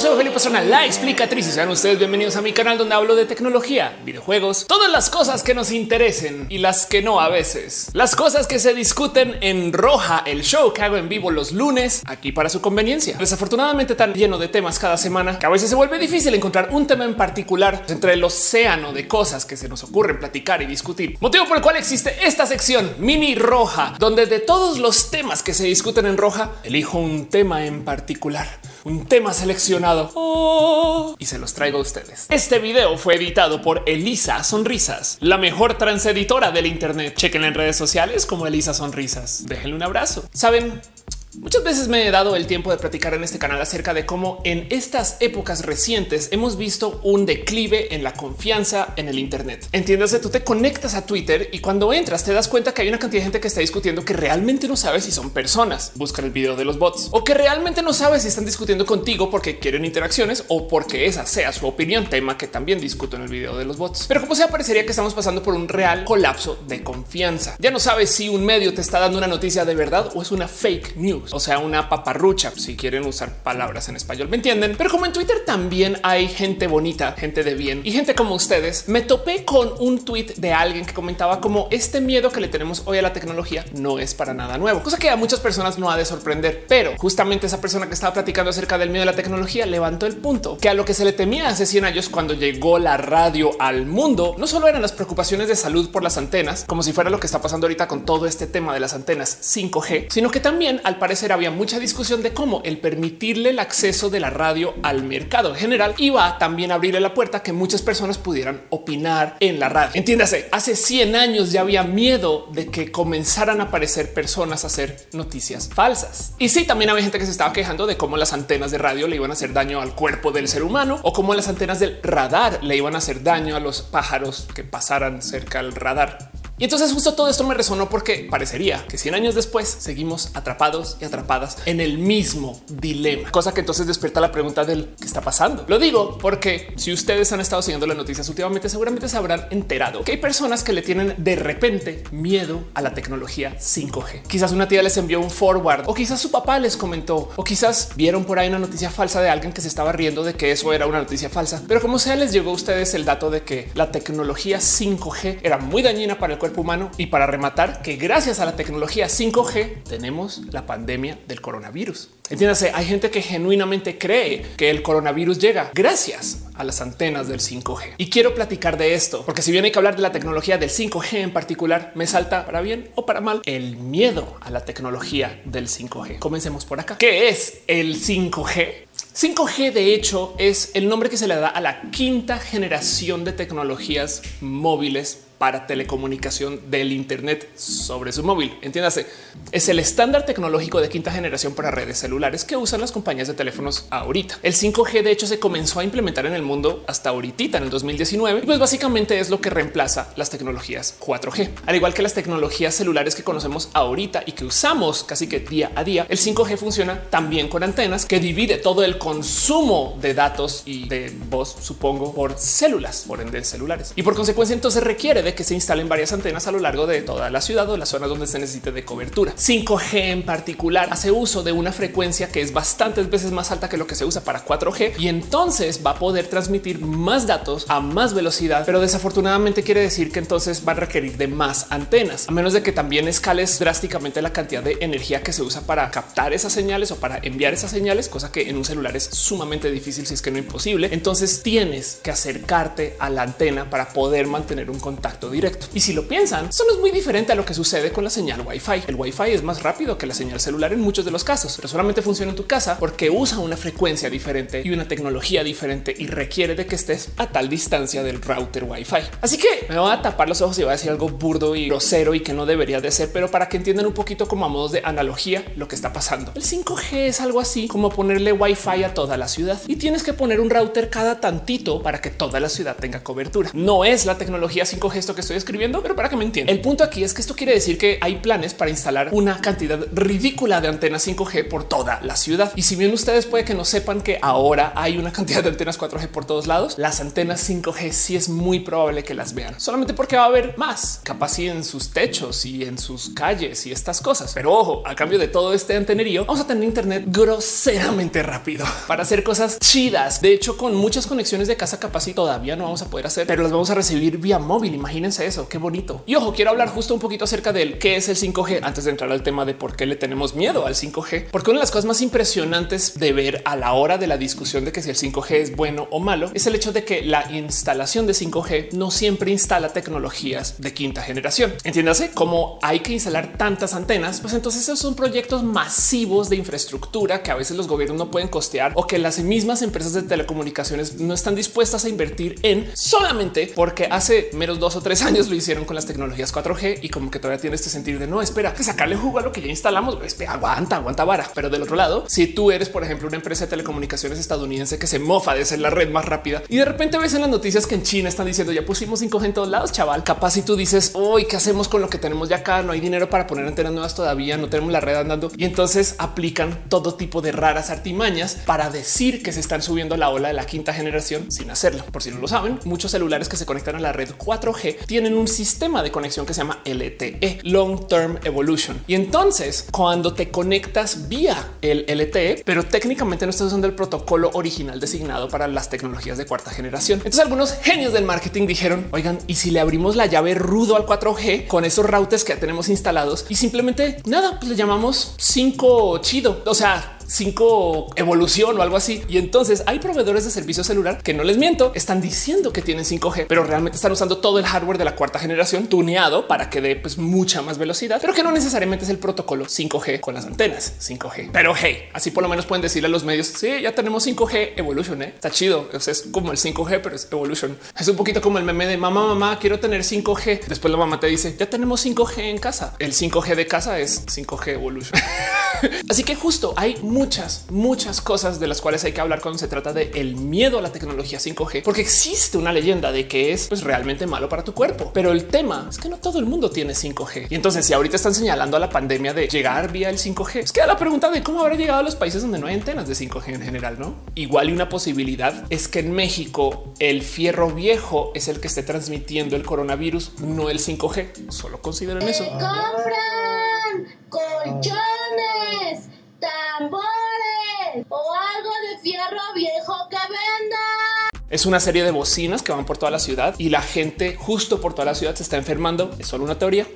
Soy Felipe Pastrana, la explicatriz y sean ustedes bienvenidos a mi canal donde hablo de tecnología, videojuegos, todas las cosas que nos interesen y las que no a veces. Las cosas que se discuten en Roja, el show que hago en vivo los lunes, aquí para su conveniencia. Desafortunadamente tan lleno de temas cada semana que a veces se vuelve difícil encontrar un tema en particular entre el océano de cosas que se nos ocurren platicar y discutir. Motivo por el cual existe esta sección mini roja, donde de todos los temas que se discuten en roja, elijo un tema en particular un tema seleccionado y se los traigo a ustedes. Este video fue editado por Elisa Sonrisas, la mejor transeditora del Internet. Chequen en redes sociales como Elisa Sonrisas. Déjenle un abrazo. Saben, Muchas veces me he dado el tiempo de platicar en este canal acerca de cómo en estas épocas recientes hemos visto un declive en la confianza en el Internet. Entiéndase, tú te conectas a Twitter y cuando entras te das cuenta que hay una cantidad de gente que está discutiendo que realmente no sabe si son personas. Busca el video de los bots o que realmente no sabe si están discutiendo contigo porque quieren interacciones o porque esa sea su opinión, tema que también discuto en el video de los bots. Pero como sea, parecería que estamos pasando por un real colapso de confianza. Ya no sabes si un medio te está dando una noticia de verdad o es una fake news o sea, una paparrucha, si quieren usar palabras en español, me entienden. Pero como en Twitter también hay gente bonita, gente de bien y gente como ustedes, me topé con un tweet de alguien que comentaba como este miedo que le tenemos hoy a la tecnología no es para nada nuevo, cosa que a muchas personas no ha de sorprender. Pero justamente esa persona que estaba platicando acerca del miedo de la tecnología levantó el punto que a lo que se le temía hace 100 años cuando llegó la radio al mundo, no solo eran las preocupaciones de salud por las antenas, como si fuera lo que está pasando ahorita con todo este tema de las antenas 5G, sino que también al parecer parecer había mucha discusión de cómo el permitirle el acceso de la radio al mercado en general iba también a abrirle la puerta que muchas personas pudieran opinar en la radio. Entiéndase, hace 100 años ya había miedo de que comenzaran a aparecer personas a hacer noticias falsas. Y sí, también había gente que se estaba quejando de cómo las antenas de radio le iban a hacer daño al cuerpo del ser humano o cómo las antenas del radar le iban a hacer daño a los pájaros que pasaran cerca al radar. Y entonces justo todo esto me resonó porque parecería que 100 años después seguimos atrapados y atrapadas en el mismo dilema, cosa que entonces despierta la pregunta del qué está pasando. Lo digo porque si ustedes han estado siguiendo las noticias últimamente, seguramente se habrán enterado que hay personas que le tienen de repente miedo a la tecnología 5G. Quizás una tía les envió un forward o quizás su papá les comentó o quizás vieron por ahí una noticia falsa de alguien que se estaba riendo de que eso era una noticia falsa. Pero como sea, les llegó a ustedes el dato de que la tecnología 5G era muy dañina para el cuerpo humano y para rematar que gracias a la tecnología 5G tenemos la pandemia del coronavirus. Entiéndase, hay gente que genuinamente cree que el coronavirus llega gracias a las antenas del 5G. Y quiero platicar de esto, porque si bien hay que hablar de la tecnología del 5G en particular, me salta para bien o para mal el miedo a la tecnología del 5G. Comencemos por acá. ¿Qué es el 5G? 5G de hecho es el nombre que se le da a la quinta generación de tecnologías móviles para telecomunicación del Internet sobre su móvil. Entiéndase, es el estándar tecnológico de quinta generación para redes celulares que usan las compañías de teléfonos ahorita. El 5G de hecho se comenzó a implementar en el mundo hasta ahorita en el 2019 y pues básicamente es lo que reemplaza las tecnologías 4G. Al igual que las tecnologías celulares que conocemos ahorita y que usamos casi que día a día, el 5G funciona también con antenas que divide todo el consumo de datos y de voz, supongo, por células, por ende celulares. Y por consecuencia entonces requiere de que se instalen varias antenas a lo largo de toda la ciudad o las zonas donde se necesite de cobertura. 5G en particular hace uso de una frecuencia que es bastantes veces más alta que lo que se usa para 4G y entonces va a poder transmitir más datos a más velocidad, pero desafortunadamente quiere decir que entonces va a requerir de más antenas, a menos de que también escales drásticamente la cantidad de energía que se usa para captar esas señales o para enviar esas señales, cosa que en un celular es sumamente difícil, si es que no imposible. Entonces tienes que acercarte a la antena para poder mantener un contacto directo. Y si lo piensan, eso es muy diferente a lo que sucede con la señal Wi-Fi. El Wi-Fi es más rápido que la señal celular en muchos de los casos, pero solamente funciona en tu casa porque usa una frecuencia diferente y una tecnología diferente y requiere de que estés a tal distancia del router Wi-Fi. Así que me voy a tapar los ojos y voy a decir algo burdo y grosero y que no debería de ser, pero para que entiendan un poquito como a modos de analogía lo que está pasando. El 5G es algo así como ponerle Wi-Fi a toda la ciudad y tienes que poner un router cada tantito para que toda la ciudad tenga cobertura. No es la tecnología 5G esto que estoy escribiendo, pero para que me entiendan. El punto aquí es que esto quiere decir que hay planes para instalar una cantidad ridícula de antenas 5G por toda la ciudad. Y si bien ustedes puede que no sepan que ahora hay una cantidad de antenas 4G por todos lados, las antenas 5G sí es muy probable que las vean, solamente porque va a haber más capaz en sus techos y en sus calles y estas cosas. Pero ojo, a cambio de todo este antenerío, vamos a tener internet groseramente rápido para hacer cosas chidas. De hecho, con muchas conexiones de casa capaz y todavía no vamos a poder hacer, pero las vamos a recibir vía móvil. Imagínense eso, qué bonito. Y ojo, quiero hablar justo un poquito acerca del qué es el 5G antes de entrar al tema de por qué le tenemos miedo al 5G, porque una de las cosas más impresionantes de ver a la hora de la discusión de que si el 5G es bueno o malo es el hecho de que la instalación de 5G no siempre instala tecnologías de quinta generación. Entiéndase cómo hay que instalar tantas antenas, pues entonces esos son proyectos masivos de infraestructura que a veces los gobiernos no pueden costear o que las mismas empresas de telecomunicaciones no están dispuestas a invertir en solamente porque hace menos dos o tres años lo hicieron con las tecnologías 4G y como que todavía tiene este sentido de no espera que sacarle jugo a lo que ya instalamos. Espera, aguanta, aguanta vara. Pero del otro lado, si tú eres, por ejemplo, una empresa de telecomunicaciones estadounidense que se mofa de ser la red más rápida y de repente ves en las noticias que en China están diciendo ya pusimos 5G en todos lados, chaval, capaz si tú dices hoy qué hacemos con lo que tenemos ya acá, no hay dinero para poner antenas nuevas todavía, no tenemos la red andando y entonces aplican todo tipo de raras artimañas para decir que se están subiendo la ola de la quinta generación sin hacerlo. Por si no lo saben, muchos celulares que se conectan a la red 4G tienen un sistema de conexión que se llama LTE, Long Term Evolution. Y entonces cuando te conectas vía el LTE, pero técnicamente no estás usando el protocolo original designado para las tecnologías de cuarta generación. Entonces algunos genios del marketing dijeron, oigan, y si le abrimos la llave rudo al 4G con esos routers que ya tenemos instalados y simplemente nada, pues le llamamos 5 chido. O sea, 5 evolución o algo así. Y entonces hay proveedores de servicio celular que no les miento, están diciendo que tienen 5G, pero realmente están usando todo el hardware de la cuarta generación tuneado para que dé pues, mucha más velocidad, pero que no necesariamente es el protocolo 5G con las antenas 5G. Pero hey, así por lo menos pueden decirle a los medios, sí, ya tenemos 5G Evolution, está chido. es como el 5G, pero es Evolution. Es un poquito como el meme de mamá, mamá, quiero tener 5G. Después la mamá te dice, ya tenemos 5G en casa. El 5G de casa es 5G Evolution. así que justo hay muchas, muchas cosas de las cuales hay que hablar cuando se trata de el miedo a la tecnología 5G, porque existe una leyenda de que es pues, realmente malo para tu cuerpo. Pero el tema es que no todo el mundo tiene 5G. Y entonces, si ahorita están señalando a la pandemia de llegar vía el 5G, es que la pregunta de cómo habrá llegado a los países donde no hay antenas de 5G en general, no? Igual y una posibilidad es que en México el fierro viejo es el que esté transmitiendo el coronavirus, no el 5G. Solo consideren eso. Compran colchones, tambores o algo de fierro viejo que venda. Es una serie de bocinas que van por toda la ciudad y la gente justo por toda la ciudad se está enfermando. Es solo una teoría.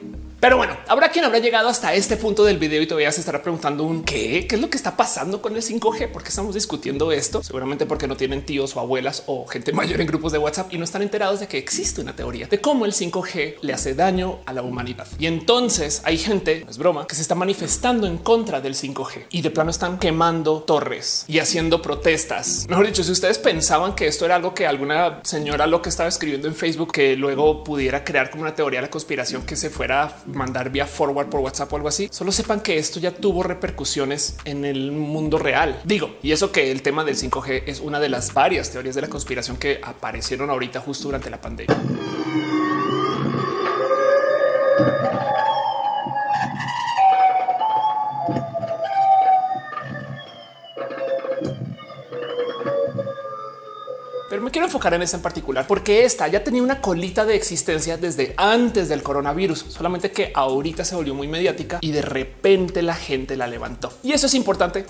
Pero bueno, habrá quien habrá llegado hasta este punto del video y todavía se estará preguntando un qué, qué es lo que está pasando con el 5G, porque estamos discutiendo esto, seguramente porque no tienen tíos o abuelas o gente mayor en grupos de WhatsApp y no están enterados de que existe una teoría de cómo el 5G le hace daño a la humanidad. Y entonces hay gente, no es broma, que se está manifestando en contra del 5G y de plano están quemando torres y haciendo protestas. Mejor dicho, si ustedes pensaban que esto era algo que alguna señora lo que estaba escribiendo en Facebook que luego pudiera crear como una teoría de la conspiración que se fuera mandar vía forward por WhatsApp o algo así, solo sepan que esto ya tuvo repercusiones en el mundo real. Digo, y eso que el tema del 5G es una de las varias teorías de la conspiración que aparecieron ahorita justo durante la pandemia. Me quiero enfocar en esta en particular porque esta ya tenía una colita de existencia desde antes del coronavirus, solamente que ahorita se volvió muy mediática y de repente la gente la levantó. Y eso es importante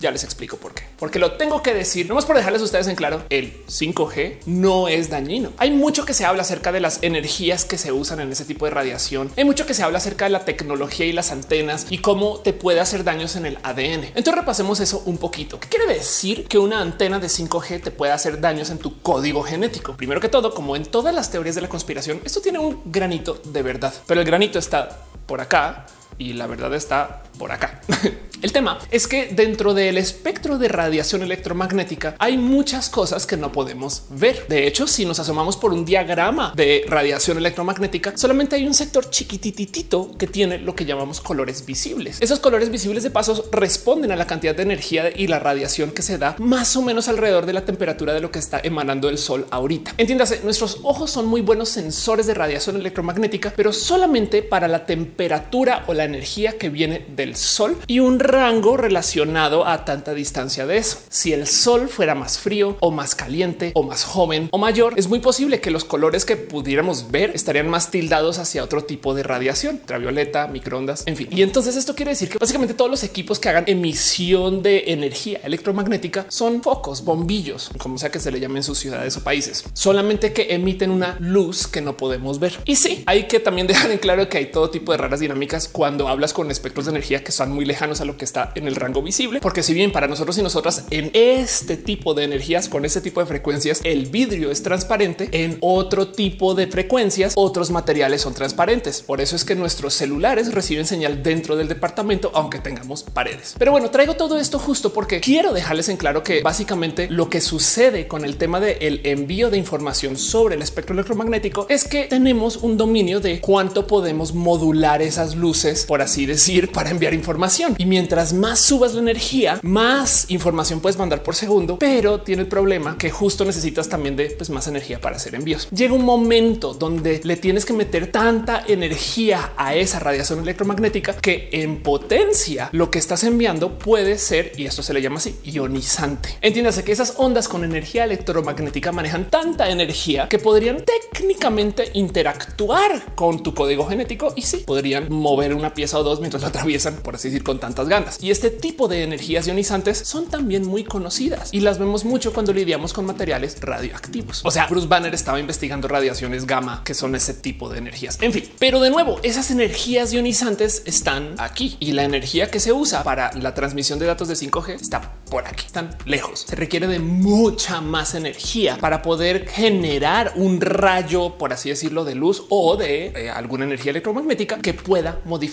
ya les explico por qué. Porque lo tengo que decir, no más por dejarles a ustedes en claro, el 5G no es dañino. Hay mucho que se habla acerca de las energías que se usan en ese tipo de radiación. Hay mucho que se habla acerca de la tecnología y las antenas y cómo te puede hacer daños en el ADN. Entonces repasemos eso un poquito. ¿Qué quiere decir que una antena de 5G te puede hacer daños en tu código genético? Primero que todo, como en todas las teorías de la conspiración, esto tiene un granito de verdad, pero el granito está por acá y la verdad está por acá. El tema es que dentro del espectro de radiación electromagnética hay muchas cosas que no podemos ver. De hecho, si nos asomamos por un diagrama de radiación electromagnética, solamente hay un sector chiquititito que tiene lo que llamamos colores visibles. Esos colores visibles de pasos responden a la cantidad de energía y la radiación que se da más o menos alrededor de la temperatura de lo que está emanando el sol ahorita. Entiéndase, nuestros ojos son muy buenos sensores de radiación electromagnética, pero solamente para la temperatura o la energía que viene del sol y un rango relacionado a tanta distancia de eso. Si el sol fuera más frío o más caliente o más joven o mayor, es muy posible que los colores que pudiéramos ver estarían más tildados hacia otro tipo de radiación, ultravioleta, microondas, en fin. Y entonces esto quiere decir que básicamente todos los equipos que hagan emisión de energía electromagnética son focos, bombillos, como sea que se le llame en sus ciudades o países, solamente que emiten una luz que no podemos ver. Y sí, hay que también dejar en claro que hay todo tipo de raras dinámicas cuando hablas con espectros de energía que son muy lejanos a lo que está en el rango visible, porque si bien para nosotros y nosotras en este tipo de energías con este tipo de frecuencias, el vidrio es transparente en otro tipo de frecuencias, otros materiales son transparentes. Por eso es que nuestros celulares reciben señal dentro del departamento, aunque tengamos paredes. Pero bueno, traigo todo esto justo porque quiero dejarles en claro que básicamente lo que sucede con el tema del envío de información sobre el espectro electromagnético es que tenemos un dominio de cuánto podemos modular esas luces, por así decir, para enviar información. Y mientras más subas la energía, más información puedes mandar por segundo, pero tiene el problema que justo necesitas también de pues, más energía para hacer envíos. Llega un momento donde le tienes que meter tanta energía a esa radiación electromagnética que en potencia lo que estás enviando puede ser, y esto se le llama así, ionizante. Entiéndase que esas ondas con energía electromagnética manejan tanta energía que podrían técnicamente interactuar con tu código genético y sí podrían mover una pieza o dos mientras la atraviesan, por así decir, con tantas ganas. Y este tipo de energías ionizantes son también muy conocidas y las vemos mucho cuando lidiamos con materiales radioactivos. O sea, Bruce Banner estaba investigando radiaciones gamma, que son ese tipo de energías. En fin, pero de nuevo, esas energías ionizantes están aquí y la energía que se usa para la transmisión de datos de 5G está por aquí, están lejos. Se requiere de mucha más energía para poder generar un rayo, por así decirlo, de luz o de eh, alguna energía electromagnética que pueda modificar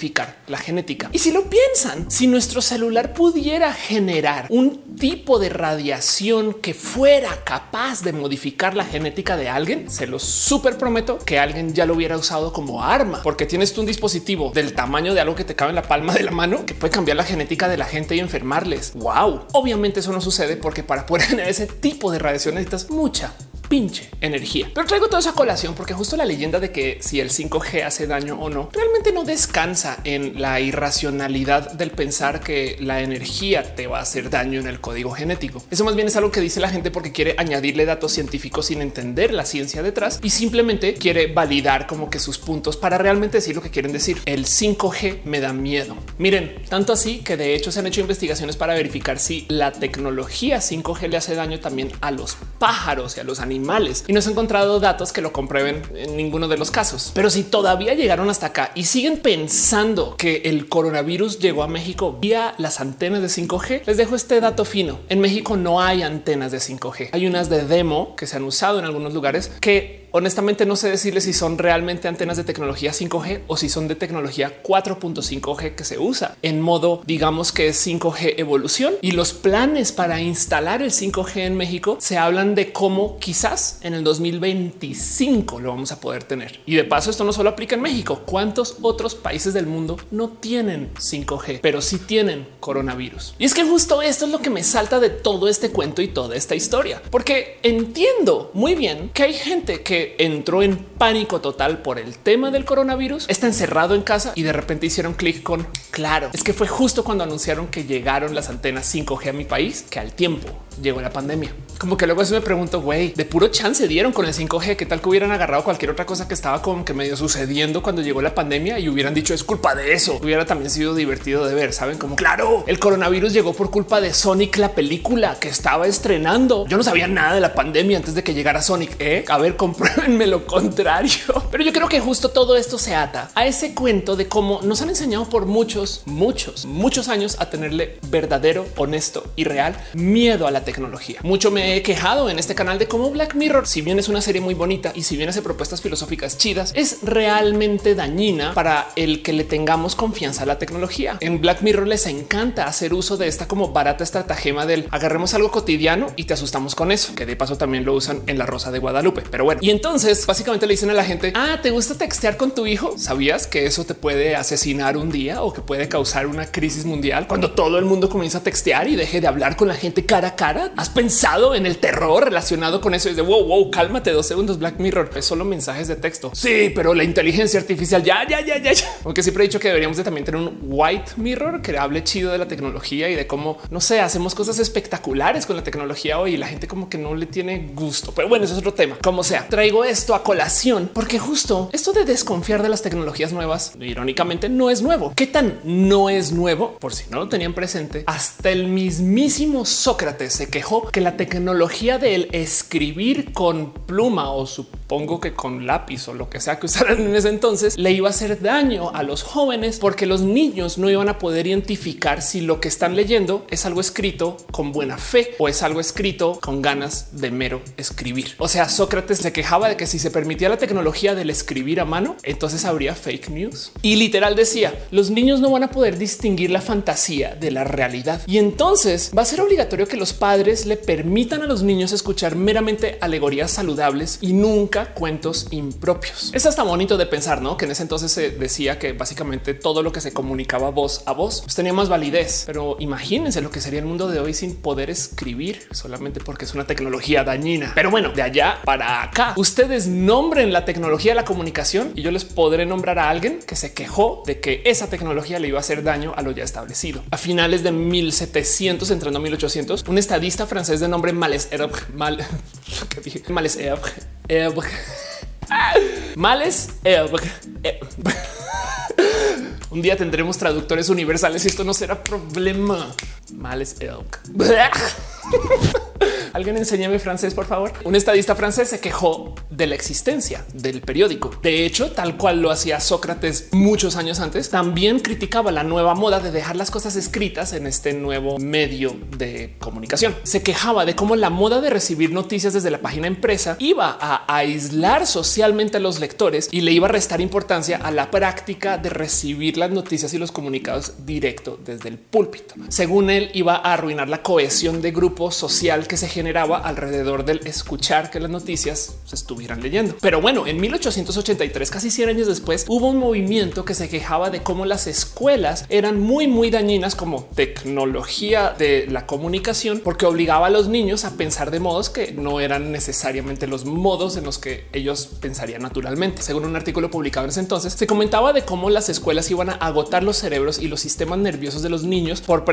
la genética. Y si lo piensan, si nuestro celular pudiera generar un tipo de radiación que fuera capaz de modificar la genética de alguien, se lo súper prometo que alguien ya lo hubiera usado como arma, porque tienes tú un dispositivo del tamaño de algo que te cabe en la palma de la mano que puede cambiar la genética de la gente y enfermarles. Wow. Obviamente eso no sucede porque para poder generar ese tipo de radiación necesitas mucha, pinche energía. Pero traigo toda esa colación porque justo la leyenda de que si el 5G hace daño o no, realmente no descansa en la irracionalidad del pensar que la energía te va a hacer daño en el código genético. Eso más bien es algo que dice la gente porque quiere añadirle datos científicos sin entender la ciencia detrás y simplemente quiere validar como que sus puntos para realmente decir lo que quieren decir. El 5G me da miedo. Miren, tanto así que de hecho se han hecho investigaciones para verificar si la tecnología 5G le hace daño también a los pájaros y a los animales y no se ha encontrado datos que lo comprueben en ninguno de los casos. Pero si todavía llegaron hasta acá y siguen pensando que el coronavirus llegó a México vía las antenas de 5G, les dejo este dato fino. En México no hay antenas de 5G. Hay unas de demo que se han usado en algunos lugares que honestamente no sé decirles si son realmente antenas de tecnología 5G o si son de tecnología 4.5G que se usa en modo, digamos que es 5G evolución y los planes para instalar el 5G en México se hablan de cómo quizás en el 2025 lo vamos a poder tener. Y de paso, esto no solo aplica en México. ¿Cuántos otros países del mundo no tienen 5G, pero sí tienen coronavirus? Y es que justo esto es lo que me salta de todo este cuento y toda esta historia, porque entiendo muy bien que hay gente que entró en pánico total por el tema del coronavirus, está encerrado en casa y de repente hicieron clic con claro. Es que fue justo cuando anunciaron que llegaron las antenas 5G a mi país que al tiempo llegó la pandemia. Como que luego eso me pregunto, güey, de puro chance dieron con el 5G, qué tal que hubieran agarrado cualquier otra cosa que estaba como que medio sucediendo cuando llegó la pandemia y hubieran dicho es culpa de eso. Hubiera también sido divertido de ver, saben como claro, el coronavirus llegó por culpa de Sonic, la película que estaba estrenando. Yo no sabía nada de la pandemia antes de que llegara Sonic. ¿eh? A ver, compruébenme lo contrario. Pero yo creo que justo todo esto se ata a ese cuento de cómo nos han enseñado por muchos, muchos, muchos años a tenerle verdadero, honesto y real miedo a la tecnología. Mucho me he quejado en este canal de cómo Black Mirror, si bien es una serie muy bonita y si bien hace propuestas filosóficas chidas, es realmente dañina para el que le tengamos confianza a la tecnología. En Black Mirror les encanta hacer uso de esta como barata estratagema del agarremos algo cotidiano y te asustamos con eso, que de paso también lo usan en la Rosa de Guadalupe. Pero bueno, y entonces básicamente le dicen a la gente, ah, ¿te gusta textear con tu hijo? ¿Sabías que eso te puede asesinar un día o que puede causar una crisis mundial cuando todo el mundo comienza a textear y deje de hablar con la gente cara a cara? ¿Has pensado en el terror relacionado con eso? Es de wow, wow, cálmate dos segundos. Black Mirror es solo mensajes de texto. Sí, pero la inteligencia artificial ya, ya, ya, ya, ya. Aunque siempre he dicho que deberíamos de también tener un white mirror que hable chido de la tecnología y de cómo no sé, hacemos cosas espectaculares con la tecnología hoy y la gente como que no le tiene gusto. Pero bueno, eso es otro tema. Como sea, traigo esto a colación porque justo esto de desconfiar de las tecnologías nuevas, irónicamente, no es nuevo. ¿Qué tan no es nuevo? Por si no lo tenían presente, hasta el mismísimo Sócrates se quejó que la tecnología del escribir con pluma o supongo que con lápiz o lo que sea que usaran en ese entonces le iba a hacer daño a los jóvenes porque los niños no iban a poder identificar si lo que están leyendo es algo escrito con buena fe o es algo escrito con ganas de mero escribir. O sea, Sócrates se quejaba de que si se permitía la tecnología del escribir a mano, entonces habría fake news. Y literal decía, los niños no van a poder distinguir la fantasía de la realidad. Y entonces va a ser obligatorio que los padres le permitan a los niños escuchar meramente alegorías saludables y nunca cuentos impropios. Es hasta bonito de pensar, ¿no? Que en ese entonces se decía que básicamente todo lo que se comunicaba voz a voz pues tenía más validez. Pero imagínense lo que sería el mundo de hoy sin poder escribir solamente porque es una tecnología dañina. Pero bueno, de allá para acá, ustedes nombren la tecnología de la comunicación y yo les podré nombrar a alguien que se quejó de que esa tecnología le iba a hacer daño a lo ya establecido. A finales de 1700, entrando a 1800, un francés de nombre Males Mal, Males Males un día tendremos traductores universales y esto no será problema. Males elk. Alguien enséñame francés, por favor. Un estadista francés se quejó de la existencia del periódico. De hecho, tal cual lo hacía Sócrates muchos años antes, también criticaba la nueva moda de dejar las cosas escritas en este nuevo medio de comunicación. Se quejaba de cómo la moda de recibir noticias desde la página empresa iba a aislar socialmente a los lectores y le iba a restar importancia a la práctica de recibir las noticias y los comunicados directo desde el púlpito. Según él, iba a arruinar la cohesión de grupo social que se generaba alrededor del escuchar que las noticias se estuvieran leyendo. Pero bueno, en 1883, casi 100 años después, hubo un movimiento que se quejaba de cómo las escuelas eran muy, muy dañinas como tecnología de la comunicación, porque obligaba a los niños a pensar de modos que no eran necesariamente los modos en los que ellos pensarían naturalmente. Según un artículo publicado en ese entonces, se comentaba de cómo las escuelas iban a agotar los cerebros y los sistemas nerviosos de los niños por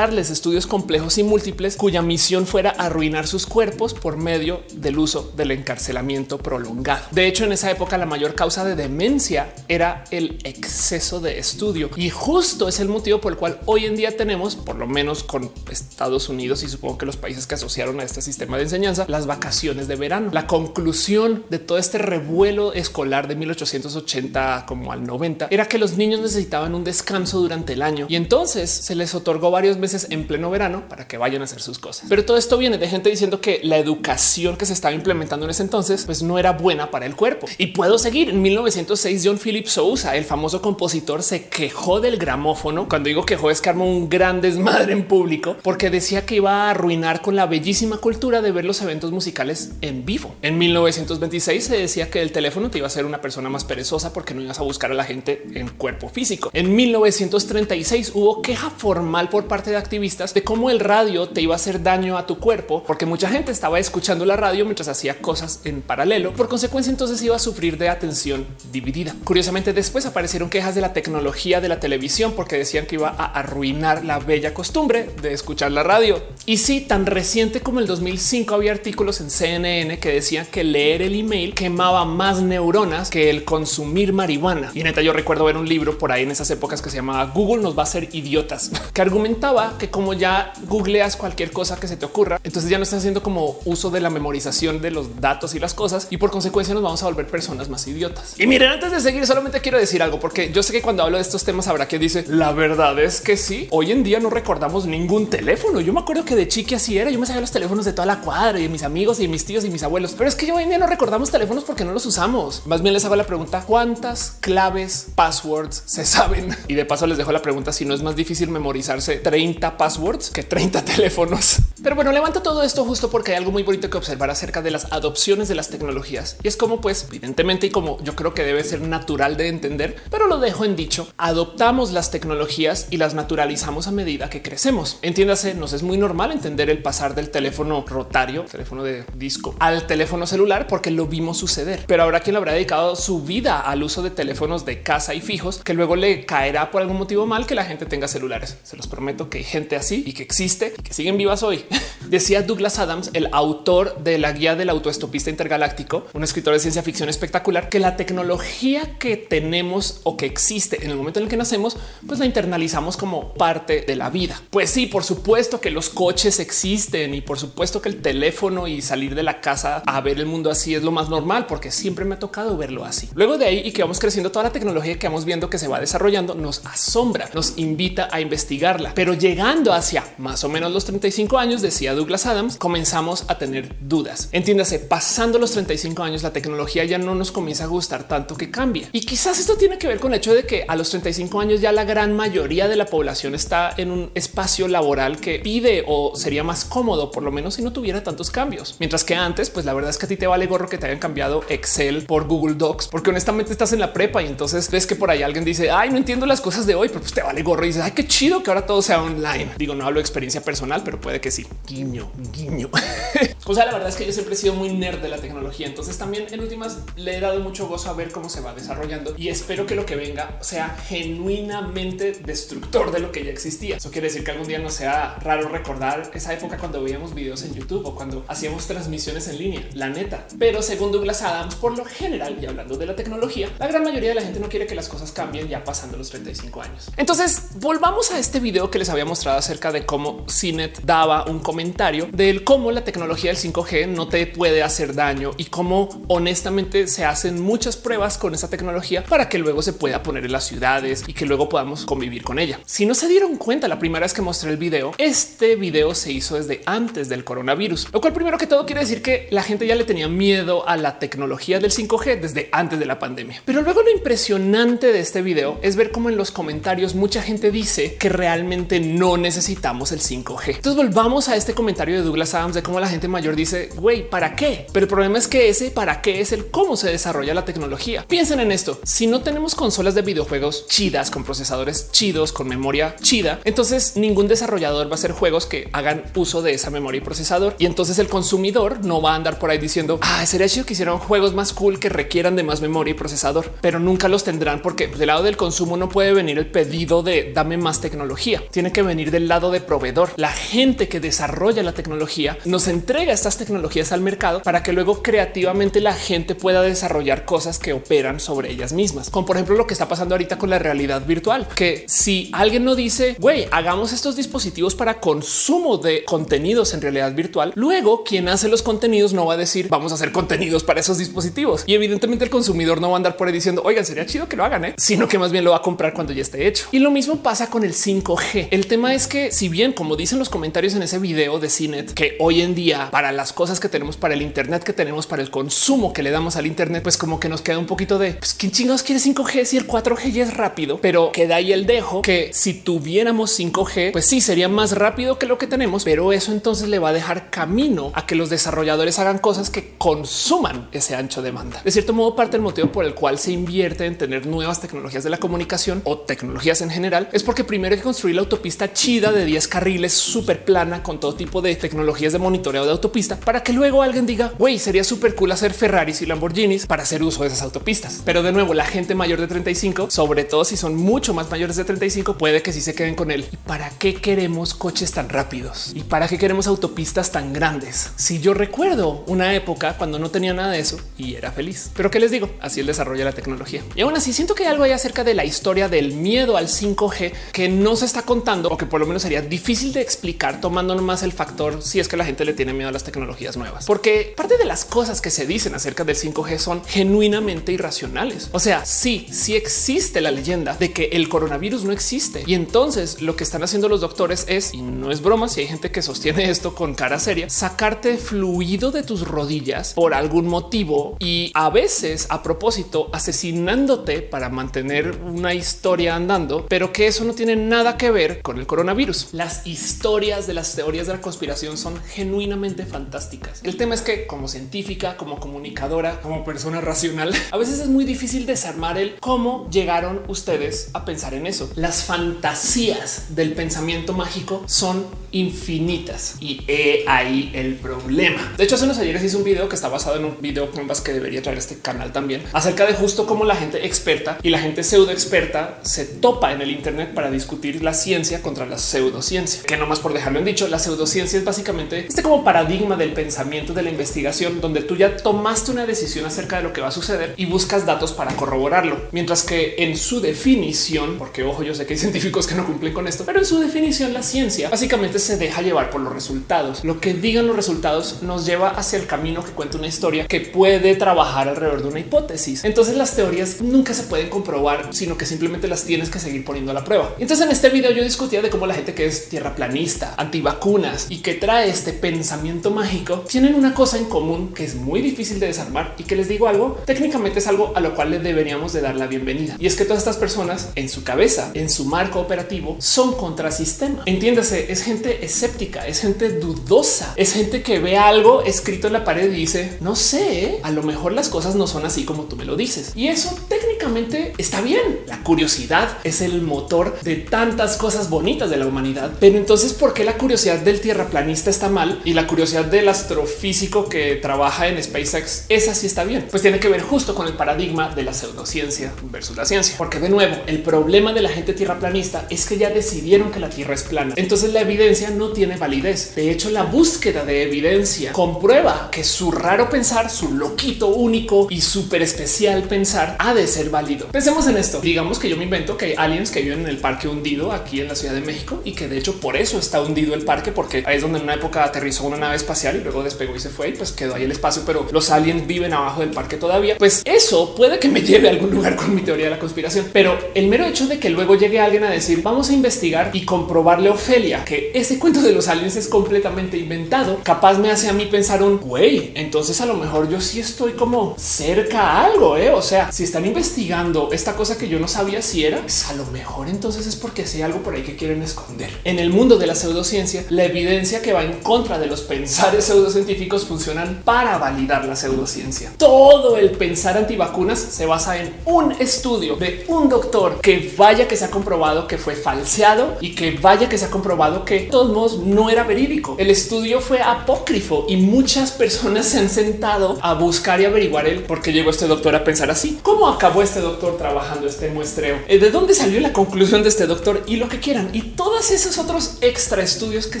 presentarles estudios complejos y múltiples cuya misión fuera arruinar sus cuerpos por medio del uso del encarcelamiento prolongado. De hecho, en esa época la mayor causa de demencia era el exceso de estudio y justo es el motivo por el cual hoy en día tenemos, por lo menos con Estados Unidos y supongo que los países que asociaron a este sistema de enseñanza, las vacaciones de verano. La conclusión de todo este revuelo escolar de 1880 como al 90 era que los niños necesitaban un descanso durante el año y entonces se les otorgó varios meses en pleno verano para que vayan a hacer sus cosas. Pero todo esto viene de gente diciendo que la educación que se estaba implementando en ese entonces pues no era buena para el cuerpo. Y puedo seguir. En 1906 John Philip Sousa, el famoso compositor, se quejó del gramófono. Cuando digo quejó es que armó un gran desmadre en público porque decía que iba a arruinar con la bellísima cultura de ver los eventos musicales en vivo. En 1926 se decía que el teléfono te iba a ser una persona más perezosa porque no ibas a buscar a la gente en cuerpo físico. En 1936 hubo queja formal por parte de activistas de cómo el radio te iba a hacer daño a tu cuerpo porque mucha gente estaba escuchando la radio mientras hacía cosas en paralelo. Por consecuencia, entonces iba a sufrir de atención dividida. Curiosamente, después aparecieron quejas de la tecnología de la televisión porque decían que iba a arruinar la bella costumbre de escuchar la radio. Y sí, tan reciente como el 2005 había artículos en CNN que decían que leer el email quemaba más neuronas que el consumir marihuana. Y neta, yo recuerdo ver un libro por ahí en esas épocas que se llamaba Google nos va a ser idiotas, que argumentaba que como ya googleas cualquier cosa que se te ocurra, entonces ya no está haciendo como uso de la memorización de los datos y las cosas y por consecuencia nos vamos a volver personas más idiotas. Y miren, antes de seguir, solamente quiero decir algo porque yo sé que cuando hablo de estos temas habrá que dice la verdad es que sí. Hoy en día no recordamos ningún teléfono. Yo me acuerdo que de chiqui así era. Yo me sabía los teléfonos de toda la cuadra y de mis amigos y de mis tíos y mis abuelos, pero es que hoy en día no recordamos teléfonos porque no los usamos. Más bien les hago la pregunta cuántas claves, passwords se saben y de paso les dejo la pregunta si no es más difícil memorizarse 30 passwords que 30 teléfonos. Pero bueno, levanto todo esto justo porque hay algo muy bonito que observar acerca de las adopciones de las tecnologías y es como pues evidentemente y como yo creo que debe ser natural de entender, pero lo dejo en dicho, adoptamos las tecnologías y las naturalizamos a medida que crecemos. Entiéndase, nos es muy normal entender el pasar del teléfono rotario, teléfono de disco, al teléfono celular porque lo vimos suceder. Pero ahora quien le habrá dedicado su vida al uso de teléfonos de casa y fijos que luego le caerá por algún motivo mal que la gente tenga celulares. Se los prometo que gente así y que existe y que siguen vivas hoy. Decía Douglas Adams, el autor de la guía del autoestopista intergaláctico, un escritor de ciencia ficción espectacular, que la tecnología que tenemos o que existe en el momento en el que nacemos, pues la internalizamos como parte de la vida. Pues sí, por supuesto que los coches existen y por supuesto que el teléfono y salir de la casa a ver el mundo así es lo más normal, porque siempre me ha tocado verlo así. Luego de ahí y que vamos creciendo toda la tecnología que vamos viendo que se va desarrollando nos asombra, nos invita a investigarla, pero llegando hacia más o menos los 35 años, decía Douglas Adams, comenzamos a tener dudas. Entiéndase, pasando los 35 años, la tecnología ya no nos comienza a gustar tanto que cambia. Y quizás esto tiene que ver con el hecho de que a los 35 años ya la gran mayoría de la población está en un espacio laboral que pide o sería más cómodo, por lo menos si no tuviera tantos cambios. Mientras que antes, pues la verdad es que a ti te vale gorro que te hayan cambiado Excel por Google Docs, porque honestamente estás en la prepa y entonces ves que por ahí alguien dice, ay, no entiendo las cosas de hoy, pero pues te vale gorro y dices, ay, qué chido que ahora todo sea online. Digo, no hablo de experiencia personal, pero puede que sí. Guiño, guiño. o sea, la verdad es que yo siempre he sido muy nerd de la tecnología. Entonces también en últimas le he dado mucho gozo a ver cómo se va desarrollando y espero que lo que venga sea genuinamente destructor de lo que ya existía. Eso quiere decir que algún día no sea raro recordar esa época cuando veíamos videos en YouTube o cuando hacíamos transmisiones en línea, la neta. Pero según Douglas Adams, por lo general y hablando de la tecnología, la gran mayoría de la gente no quiere que las cosas cambien ya pasando los 35 años. Entonces volvamos a este video que les había acerca de cómo Cinet daba un comentario del cómo la tecnología del 5G no te puede hacer daño y cómo honestamente se hacen muchas pruebas con esa tecnología para que luego se pueda poner en las ciudades y que luego podamos convivir con ella. Si no se dieron cuenta la primera vez que mostré el video, este video se hizo desde antes del coronavirus, lo cual primero que todo quiere decir que la gente ya le tenía miedo a la tecnología del 5G desde antes de la pandemia. Pero luego lo impresionante de este video es ver cómo en los comentarios mucha gente dice que realmente no necesitamos el 5G. Entonces volvamos a este comentario de Douglas Adams de cómo la gente mayor dice, güey, ¿para qué? Pero el problema es que ese para qué es el cómo se desarrolla la tecnología. Piensen en esto. Si no tenemos consolas de videojuegos chidas con procesadores chidos, con memoria chida, entonces ningún desarrollador va a hacer juegos que hagan uso de esa memoria y procesador. Y entonces el consumidor no va a andar por ahí diciendo, ah, sería chido que hicieran juegos más cool que requieran de más memoria y procesador, pero nunca los tendrán porque del lado del consumo no puede venir el pedido de dame más tecnología. Tiene que venir del lado de proveedor. La gente que desarrolla la tecnología nos entrega estas tecnologías al mercado para que luego creativamente la gente pueda desarrollar cosas que operan sobre ellas mismas, como por ejemplo lo que está pasando ahorita con la realidad virtual, que si alguien no dice, güey, hagamos estos dispositivos para consumo de contenidos en realidad virtual, luego quien hace los contenidos no va a decir, vamos a hacer contenidos para esos dispositivos. Y evidentemente el consumidor no va a andar por ahí diciendo, oigan, sería chido que lo hagan, ¿eh? sino que más bien lo va a comprar cuando ya esté hecho. Y lo mismo pasa con el 5G. El tema es que si bien, como dicen los comentarios en ese video de Cinet, que hoy en día para las cosas que tenemos, para el Internet que tenemos, para el consumo que le damos al Internet, pues como que nos queda un poquito de, pues, ¿quién chingados quiere 5G si el 4G ya es rápido? Pero queda ahí el dejo que si tuviéramos 5G, pues sí, sería más rápido que lo que tenemos, pero eso entonces le va a dejar camino a que los desarrolladores hagan cosas que consuman ese ancho de banda. De cierto modo, parte del motivo por el cual se invierte en tener nuevas tecnologías de la comunicación o tecnologías en general es porque primero hay que construir la autopista chida de 10 carriles súper plana con todo tipo de tecnologías de monitoreo de autopista para que luego alguien diga, güey, sería súper cool hacer Ferraris y Lamborghinis para hacer uso de esas autopistas. Pero de nuevo, la gente mayor de 35, sobre todo si son mucho más mayores de 35, puede que sí se queden con él. ¿Y para qué queremos coches tan rápidos? ¿Y para qué queremos autopistas tan grandes? Si yo recuerdo una época cuando no tenía nada de eso y era feliz. Pero qué les digo, así el desarrollo de la tecnología. Y aún así siento que hay algo ahí acerca de la historia del miedo al 5G que no se está contando que por lo menos sería difícil de explicar tomándonos nomás el factor si es que la gente le tiene miedo a las tecnologías nuevas, porque parte de las cosas que se dicen acerca del 5G son genuinamente irracionales. O sea, sí, sí existe la leyenda de que el coronavirus no existe y entonces lo que están haciendo los doctores es y no es broma. Si hay gente que sostiene esto con cara seria, sacarte fluido de tus rodillas por algún motivo y a veces a propósito asesinándote para mantener una historia andando, pero que eso no tiene nada que ver con el coronavirus. Las historias de las teorías de la conspiración son genuinamente fantásticas. El tema es que como científica, como comunicadora, como persona racional, a veces es muy difícil desarmar el cómo llegaron ustedes a pensar en eso. Las fantasías del pensamiento mágico son infinitas y he ahí el problema. De hecho, hace unos ayeres hice un video que está basado en un video que debería traer este canal también acerca de justo cómo la gente experta y la gente pseudo experta se topa en el Internet para discutir la ciencia contra la pseudociencia. Que no más por dejarlo en dicho, la pseudociencia es básicamente este como paradigma del pensamiento de la investigación, donde tú ya tomaste una decisión acerca de lo que va a suceder y buscas datos para corroborarlo, mientras que en su definición, porque ojo, yo sé que hay científicos que no cumplen con esto, pero en su definición la ciencia básicamente se deja llevar por los resultados. Lo que digan los resultados nos lleva hacia el camino que cuenta una historia que puede trabajar alrededor de una hipótesis. Entonces las teorías nunca se pueden comprobar, sino que simplemente las tienes que seguir poniendo a la prueba. Entonces en este video yo discutía de cómo la gente que es tierra planista, antivacunas y que trae este pensamiento mágico tienen una cosa en común que es muy difícil de desarmar y que les digo algo, técnicamente es algo a lo cual le deberíamos de dar la bienvenida. Y es que todas estas personas en su cabeza, en su marco operativo, son contrasistema. Entiéndase, es gente escéptica, es gente dudosa, es gente que ve algo escrito en la pared y dice, no sé, ¿eh? a lo mejor las cosas no son así como tú me lo dices. Y eso técnicamente está bien. La curiosidad es el motor de tantas cosas bonitas de la humanidad. Pero entonces, ¿por qué la curiosidad del tierraplanista está mal y la curiosidad del astrofísico que trabaja en SpaceX, esa sí está bien? Pues tiene que ver justo con el paradigma de la pseudociencia versus la ciencia. Porque de nuevo, el problema de la gente tierraplanista es que ya decidieron que la Tierra es plana. Entonces la evidencia no tiene validez. De hecho, la búsqueda de evidencia comprueba que su raro pensar, su loquito único y súper especial pensar ha de ser válido. Pensemos en esto. Digamos que yo me invento que hay aliens que viven en el parque hundido aquí en la Ciudad de México y que de hecho por eso está hundido el parque, porque ahí es donde en una época aterrizó una nave espacial y luego despegó y se fue y pues quedó ahí el espacio, pero los aliens viven abajo del parque todavía. Pues eso puede que me lleve a algún lugar con mi teoría de la conspiración, pero el mero hecho de que luego llegue alguien a decir vamos a investigar y comprobarle a Ofelia que ese cuento de los aliens es completamente inventado, capaz me hace a mí pensar un güey. Entonces a lo mejor yo sí estoy como cerca a algo. ¿eh? O sea, si están investigando esta cosa que yo no sabía si era, pues a lo mejor entonces es porque hay algo por ahí que quieren esconder. En el mundo de la pseudociencia, la evidencia que va en contra de los pensares pseudocientíficos funcionan para validar la pseudociencia. Todo el pensar antivacunas se basa en un estudio de un doctor que vaya que se ha comprobado que fue falseado y que vaya que se ha comprobado que de todos modos no era verídico. El estudio fue apócrifo y muchas personas se han sentado a buscar y averiguar el por qué llegó este doctor a pensar así. ¿Cómo acabó este doctor trabajando este muestreo? Eh, ¿De dónde salió la conclusión de este doctor? Y lo que quieran. Todos esos otros extra estudios que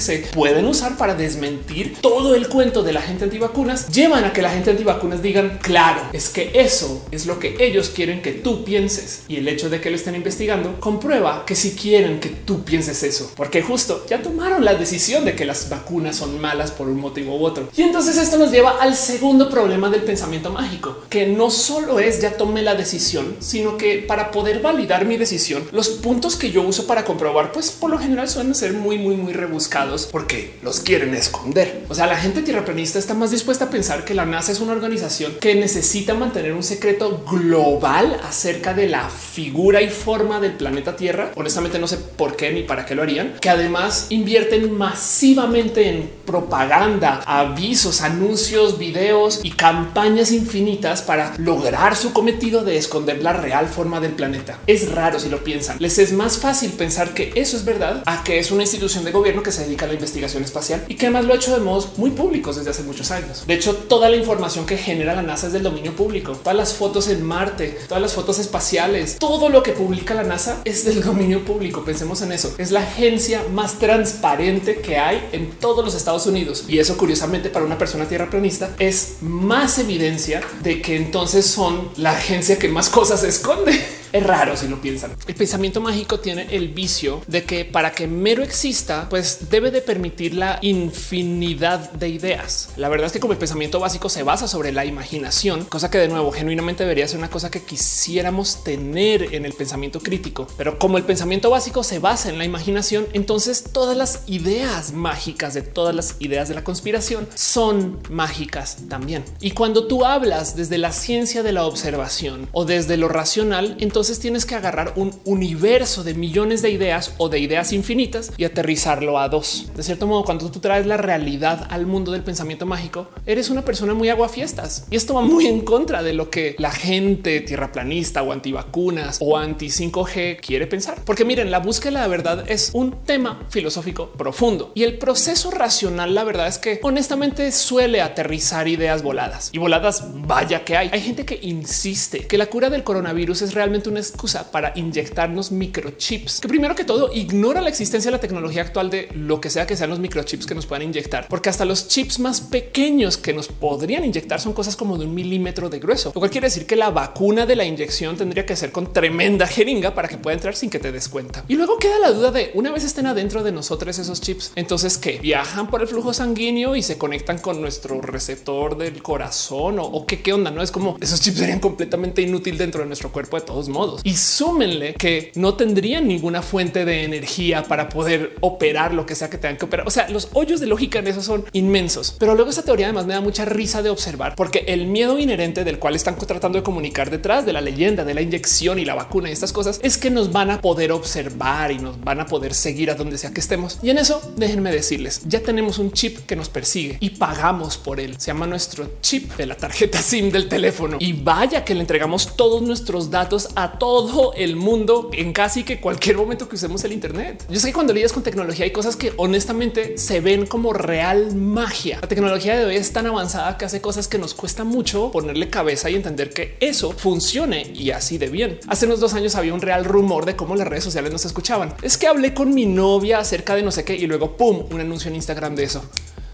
se pueden usar para desmentir todo el cuento de la gente antivacunas llevan a que la gente antivacunas digan, claro, es que eso es lo que ellos quieren que tú pienses. Y el hecho de que lo estén investigando comprueba que si quieren que tú pienses eso, porque justo ya tomaron la decisión de que las vacunas son malas por un motivo u otro. Y entonces esto nos lleva al segundo problema del pensamiento mágico, que no solo es ya tomé la decisión, sino que para poder validar mi decisión, los puntos que yo uso para comprobar, pues por lo general suelen ser muy, muy, muy rebuscados porque los quieren esconder. O sea, la gente tierraplanista está más dispuesta a pensar que la NASA es una organización que necesita mantener un secreto global acerca de la figura y forma del planeta Tierra. Honestamente, no sé por qué ni para qué lo harían, que además invierten masivamente en propaganda, avisos, anuncios, videos y campañas infinitas para lograr su cometido de esconder la real forma del planeta. Es raro si lo piensan. Les es más fácil pensar que eso es verdad a que es una institución de gobierno que se dedica a la investigación espacial y que además lo ha hecho de modos muy públicos desde hace muchos años. De hecho, toda la información que genera la NASA es del dominio público. Todas las fotos en Marte, todas las fotos espaciales, todo lo que publica la NASA es del dominio público. Pensemos en eso. Es la agencia más transparente que hay en todos los Estados Unidos. Y eso curiosamente para una persona tierra planista es más evidencia de que entonces son la agencia que más cosas esconde. Es raro si lo piensan. El pensamiento mágico tiene el vicio de que para que mero exista, pues debe de permitir la infinidad de ideas. La verdad es que como el pensamiento básico se basa sobre la imaginación, cosa que de nuevo genuinamente debería ser una cosa que quisiéramos tener en el pensamiento crítico. Pero como el pensamiento básico se basa en la imaginación, entonces todas las ideas mágicas de todas las ideas de la conspiración son mágicas también. Y cuando tú hablas desde la ciencia de la observación o desde lo racional, entonces tienes que agarrar un universo de millones de ideas o de ideas infinitas y aterrizarlo a dos. De cierto modo, cuando tú traes la realidad al mundo del pensamiento mágico, eres una persona muy aguafiestas y esto va muy en contra de lo que la gente tierraplanista o antivacunas o anti 5G quiere pensar. Porque miren, la búsqueda de la verdad es un tema filosófico profundo y el proceso racional, la verdad es que honestamente suele aterrizar ideas voladas y voladas. Vaya que hay. Hay gente que insiste que la cura del coronavirus es realmente una excusa para inyectarnos microchips, que primero que todo ignora la existencia de la tecnología actual de lo que sea que sean los microchips que nos puedan inyectar, porque hasta los chips más pequeños que nos podrían inyectar son cosas como de un milímetro de grueso, lo cual quiere decir que la vacuna de la inyección tendría que ser con tremenda jeringa para que pueda entrar sin que te des cuenta. Y luego queda la duda de una vez estén adentro de nosotros esos chips, entonces que viajan por el flujo sanguíneo y se conectan con nuestro receptor del corazón o, qué, qué onda, no es como esos chips serían completamente inútil dentro de nuestro cuerpo de todos modos. Y súmenle que no tendrían ninguna fuente de energía para poder operar lo que sea que tengan que operar. O sea, los hoyos de lógica en eso son inmensos. Pero luego esa teoría además me da mucha risa de observar porque el miedo inherente del cual están tratando de comunicar detrás de la leyenda de la inyección y la vacuna y estas cosas es que nos van a poder observar y nos van a poder seguir a donde sea que estemos. Y en eso déjenme decirles, ya tenemos un chip que nos persigue y pagamos por él. Se llama nuestro chip de la tarjeta SIM del teléfono y vaya que le entregamos todos nuestros datos a todo el mundo en casi que cualquier momento que usemos el Internet. Yo sé que cuando lidias con tecnología hay cosas que honestamente se ven como real magia. La tecnología de hoy es tan avanzada que hace cosas que nos cuesta mucho ponerle cabeza y entender que eso funcione y así de bien. Hace unos dos años había un real rumor de cómo las redes sociales nos escuchaban. Es que hablé con mi novia acerca de no sé qué y luego pum, un anuncio en Instagram de eso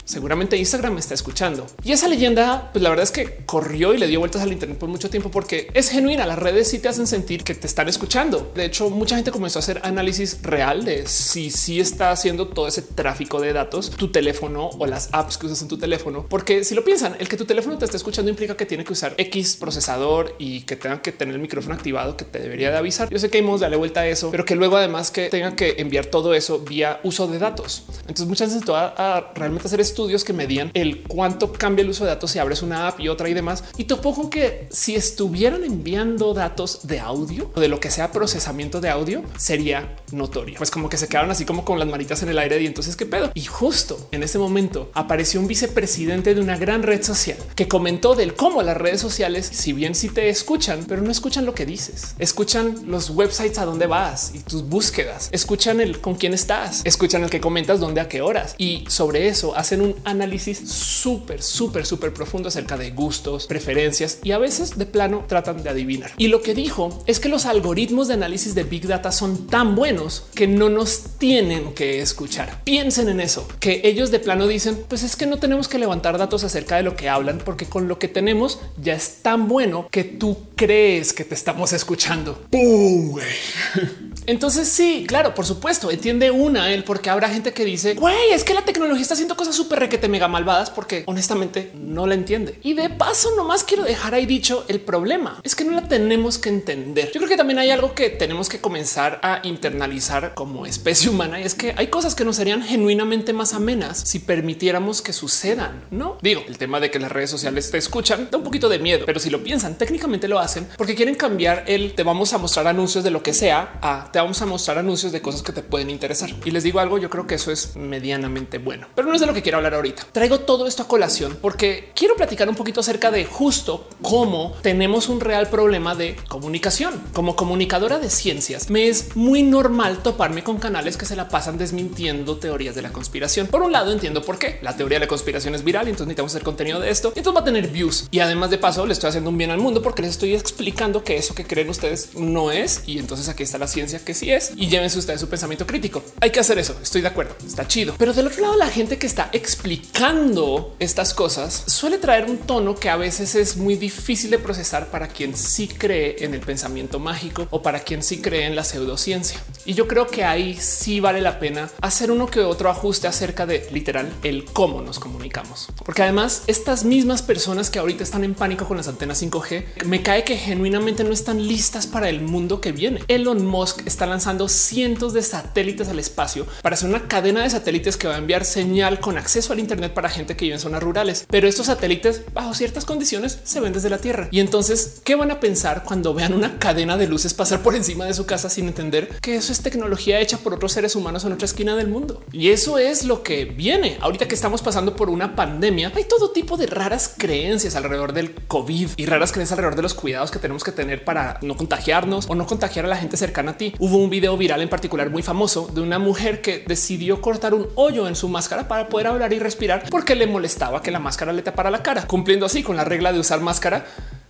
seguramente Instagram me está escuchando. Y esa leyenda, pues la verdad es que corrió y le dio vueltas al Internet por mucho tiempo porque es genuina. Las redes sí te hacen sentir que te están escuchando. De hecho, mucha gente comenzó a hacer análisis real de si sí está haciendo todo ese tráfico de datos, tu teléfono o las apps que usas en tu teléfono. Porque si lo piensan, el que tu teléfono te esté escuchando implica que tiene que usar X procesador y que tengan que tener el micrófono activado que te debería de avisar. Yo sé que de darle vuelta a eso, pero que luego además que tengan que enviar todo eso vía uso de datos. Entonces muchas veces va a realmente hacer esto estudios que medían el cuánto cambia el uso de datos si abres una app y otra y demás. Y topo con que si estuvieran enviando datos de audio o de lo que sea procesamiento de audio, sería notorio. Pues como que se quedaron así como con las manitas en el aire y entonces qué pedo. Y justo en ese momento apareció un vicepresidente de una gran red social que comentó del cómo las redes sociales, si bien sí te escuchan, pero no escuchan lo que dices, escuchan los websites a dónde vas y tus búsquedas, escuchan el con quién estás, escuchan el que comentas dónde a qué horas y sobre eso hacen un análisis análisis súper, súper, súper profundo acerca de gustos, preferencias y a veces de plano tratan de adivinar. Y lo que dijo es que los algoritmos de análisis de Big Data son tan buenos que no nos tienen que escuchar. Piensen en eso, que ellos de plano dicen, pues es que no tenemos que levantar datos acerca de lo que hablan, porque con lo que tenemos ya es tan bueno que tú crees que te estamos escuchando. Entonces sí, claro, por supuesto, entiende una el porque habrá gente que dice, güey, es que la tecnología está haciendo cosas súper requete mega malvadas porque honestamente no la entiende. Y de paso, nomás quiero dejar ahí dicho el problema es que no la tenemos que entender. Yo creo que también hay algo que tenemos que comenzar a internalizar como especie humana y es que hay cosas que nos serían genuinamente más amenas si permitiéramos que sucedan. No digo el tema de que las redes sociales te escuchan da un poquito de miedo, pero si lo piensan, técnicamente lo hacen porque quieren cambiar el te vamos a mostrar anuncios de lo que sea a te vamos a mostrar anuncios de cosas que te pueden interesar. Y les digo algo, yo creo que eso es medianamente bueno, pero no es de lo que quiero hablar ahorita. Traigo todo esto a colación porque quiero platicar un poquito acerca de justo cómo tenemos un real problema de comunicación. Como comunicadora de ciencias, me es muy normal toparme con canales que se la pasan desmintiendo teorías de la conspiración. Por un lado, entiendo por qué la teoría de la conspiración es viral, y entonces necesitamos hacer contenido de esto. Y entonces va a tener views y además de paso le estoy haciendo un bien al mundo porque les estoy explicando que eso que creen ustedes no es. Y entonces aquí está la ciencia que sí es y llévense ustedes su pensamiento crítico. Hay que hacer eso. Estoy de acuerdo. Está chido. Pero del otro lado, la gente que está explicando estas cosas suele traer un tono que a veces es muy difícil de procesar para quien sí cree en el pensamiento mágico o para quien sí cree en la pseudociencia. Y yo creo que ahí sí vale la pena hacer uno que otro ajuste acerca de literal el cómo nos comunicamos. Porque además estas mismas personas que ahorita están en pánico con las antenas 5G, me cae que genuinamente no están listas para el mundo que viene. Elon Musk está lanzando cientos de satélites al espacio para hacer una cadena de satélites que va a enviar señal con acceso al Internet para gente que vive en zonas rurales. Pero estos satélites bajo ciertas condiciones se ven desde la Tierra. Y entonces, ¿qué van a pensar cuando vean una cadena de luces pasar por encima de su casa sin entender que eso es tecnología hecha por otros seres humanos en otra esquina del mundo? Y eso es lo que viene ahorita que estamos pasando por una pandemia. Hay todo tipo de raras creencias alrededor del COVID y raras creencias alrededor de los cuidados que tenemos que tener para no contagiarnos o no contagiar a la gente cercana a ti. Hubo un video viral en particular muy famoso de una mujer que decidió cortar un hoyo en su máscara para poder hablar y respirar porque le molestaba que la máscara le tapara la cara, cumpliendo así con la regla de usar máscara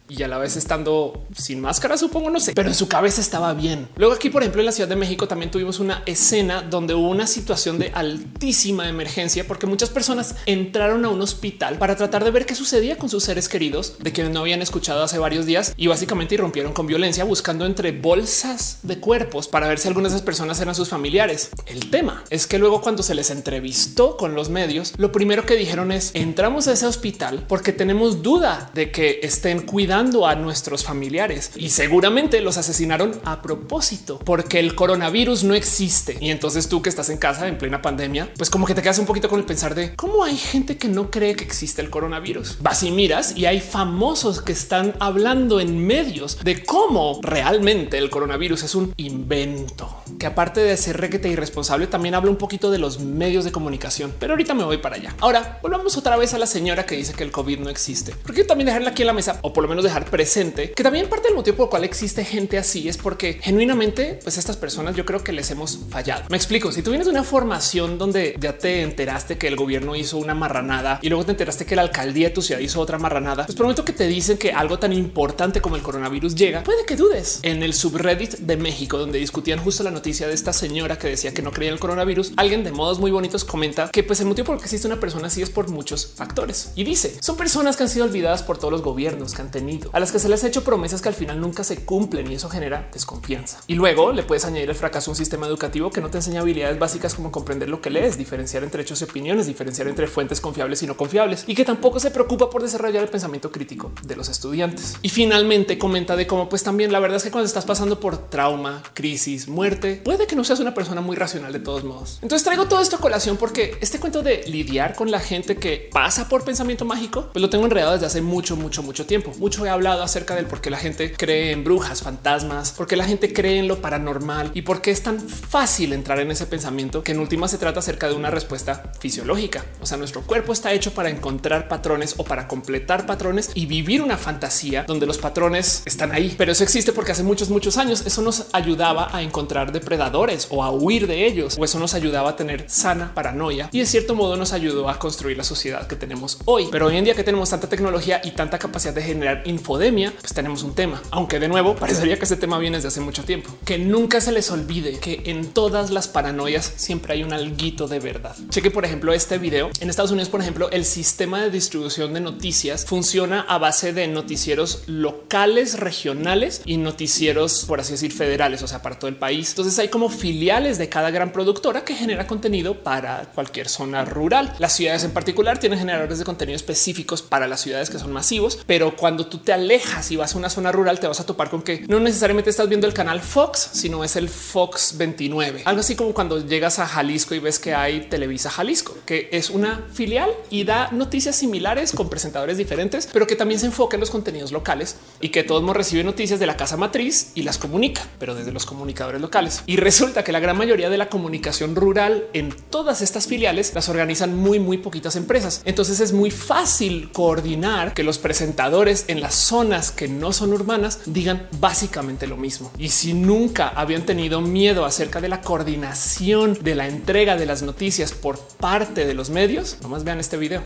y a la vez estando sin máscara, supongo, no sé, pero en su cabeza estaba bien. Luego aquí, por ejemplo, en la Ciudad de México también tuvimos una escena donde hubo una situación de altísima emergencia porque muchas personas entraron a un hospital para tratar de ver qué sucedía con sus seres queridos de quienes no habían escuchado hace varios días y básicamente irrumpieron con violencia buscando entre bolsas de cuerpos para ver si algunas de esas personas eran sus familiares. El tema es que luego cuando se les entrevistó con los medios, lo primero que dijeron es entramos a ese hospital porque tenemos duda de que estén cuidando a nuestros familiares y seguramente los asesinaron a propósito porque el coronavirus no existe. Y entonces tú que estás en casa en plena pandemia, pues como que te quedas un poquito con el pensar de cómo hay gente que no cree que existe el coronavirus. Vas y miras y hay famosos que están hablando en medios de cómo realmente el coronavirus es un invento que aparte de ser requete irresponsable, también habla un poquito de los medios de comunicación. Pero ahorita me voy para allá. Ahora volvamos otra vez a la señora que dice que el COVID no existe. Porque también dejarla aquí en la mesa o por lo menos dejar presente que también parte del motivo por el cual existe gente así es porque genuinamente, pues estas personas yo creo que les hemos fallado. Me explico. Si tú vienes de una formación donde ya te enteraste que el gobierno hizo una marranada y luego te enteraste que la alcaldía de tu ciudad hizo otra marranada, pues prometo que te dicen que algo tan importante como el coronavirus llega, puede que dudes en el subreddit de México, donde discutían justo la noticia de esta señora que decía que no creía en el coronavirus. Alguien de modos muy bonitos comenta que pues el motivo por el que existe una persona así es por muchos factores y dice son personas que han sido olvidadas por todos los gobiernos que han tenido a las que se les ha hecho promesas que al final nunca se cumplen y eso genera desconfianza. Y luego le puedes añadir el fracaso a un sistema educativo que no te enseña habilidades básicas como comprender lo que lees, diferenciar entre hechos y opiniones, diferenciar entre fuentes confiables y no confiables y que tampoco se preocupa por desarrollar el pensamiento crítico de los estudiantes. Y finalmente comenta de cómo pues también la verdad es que cuando estás pasando por trauma, crisis, muerte, puede que no seas una persona muy racional de todos modos. Entonces traigo todo esto a colación porque este cuento de lidiar con la gente que pasa por pensamiento mágico, pues lo tengo enredado desde hace mucho, mucho, mucho tiempo. Mucho he hablado acerca del por qué la gente cree en brujas, fantasmas, por qué la gente cree en lo paranormal y por qué es tan fácil entrar en ese pensamiento que en última se trata acerca de una respuesta fisiológica. O sea, nuestro cuerpo está hecho para encontrar patrones o para completar patrones y vivir una fantasía donde los patrones están ahí. Pero eso existe porque hace muchos, muchos años eso nos ayudaba a encontrar depredadores o a huir de ellos o eso nos ayudaba a tener sana paranoia y de cierto modo nos ayudó a construir la sociedad que tenemos hoy. Pero hoy en día que tenemos tanta tecnología y tanta capacidad de generar infodemia, pues tenemos un tema, aunque de nuevo parecería que ese tema viene desde hace mucho tiempo. Que nunca se les olvide que en todas las paranoias siempre hay un alguito de verdad. Cheque por ejemplo este video en Estados Unidos, por ejemplo, el sistema de distribución de noticias funciona a base de noticieros locales, regionales y noticieros, por así decir, federales, o sea, para todo el país. Entonces hay como filiales de cada gran productora que genera contenido para cualquier zona rural. Las ciudades en particular tienen generadores de contenido específicos para las ciudades que son masivos, pero cuando tú te alejas y vas a una zona rural, te vas a topar con que no necesariamente estás viendo el canal Fox, sino es el Fox 29. Algo así como cuando llegas a Jalisco y ves que hay Televisa Jalisco, que es una filial y da noticias similares con presentadores diferentes, pero que también se enfoca en los contenidos locales y que todos recibe noticias de la casa matriz y las comunica, pero desde los comunicadores locales. Y resulta que la gran mayoría de la comunicación rural en todas estas filiales las organizan muy, muy poquitas empresas. Entonces es muy fácil coordinar que los presentadores en las zonas que no son urbanas digan básicamente lo mismo. Y si nunca habían tenido miedo acerca de la coordinación de la entrega de las noticias por parte de los medios, nomás vean este video.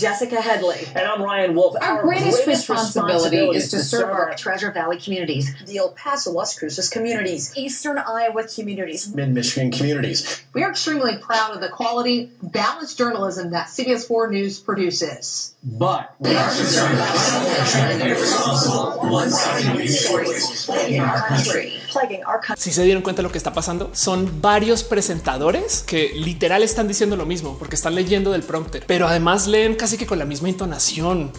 Jessica Headley. And I'm Ryan Wolf. Our greatest responsibility is to serve our Treasure Valley communities, the El Paso, Las Cruces communities, Eastern Iowa communities. Mid Michigan communities. We are extremely proud of the quality, balanced journalism that CBS 4 News produces. But. Si se dieron cuenta de lo que está pasando, son varios presentadores que literal están diciendo lo mismo porque están leyendo del prompter, pero además leen casi que con la misma intonación.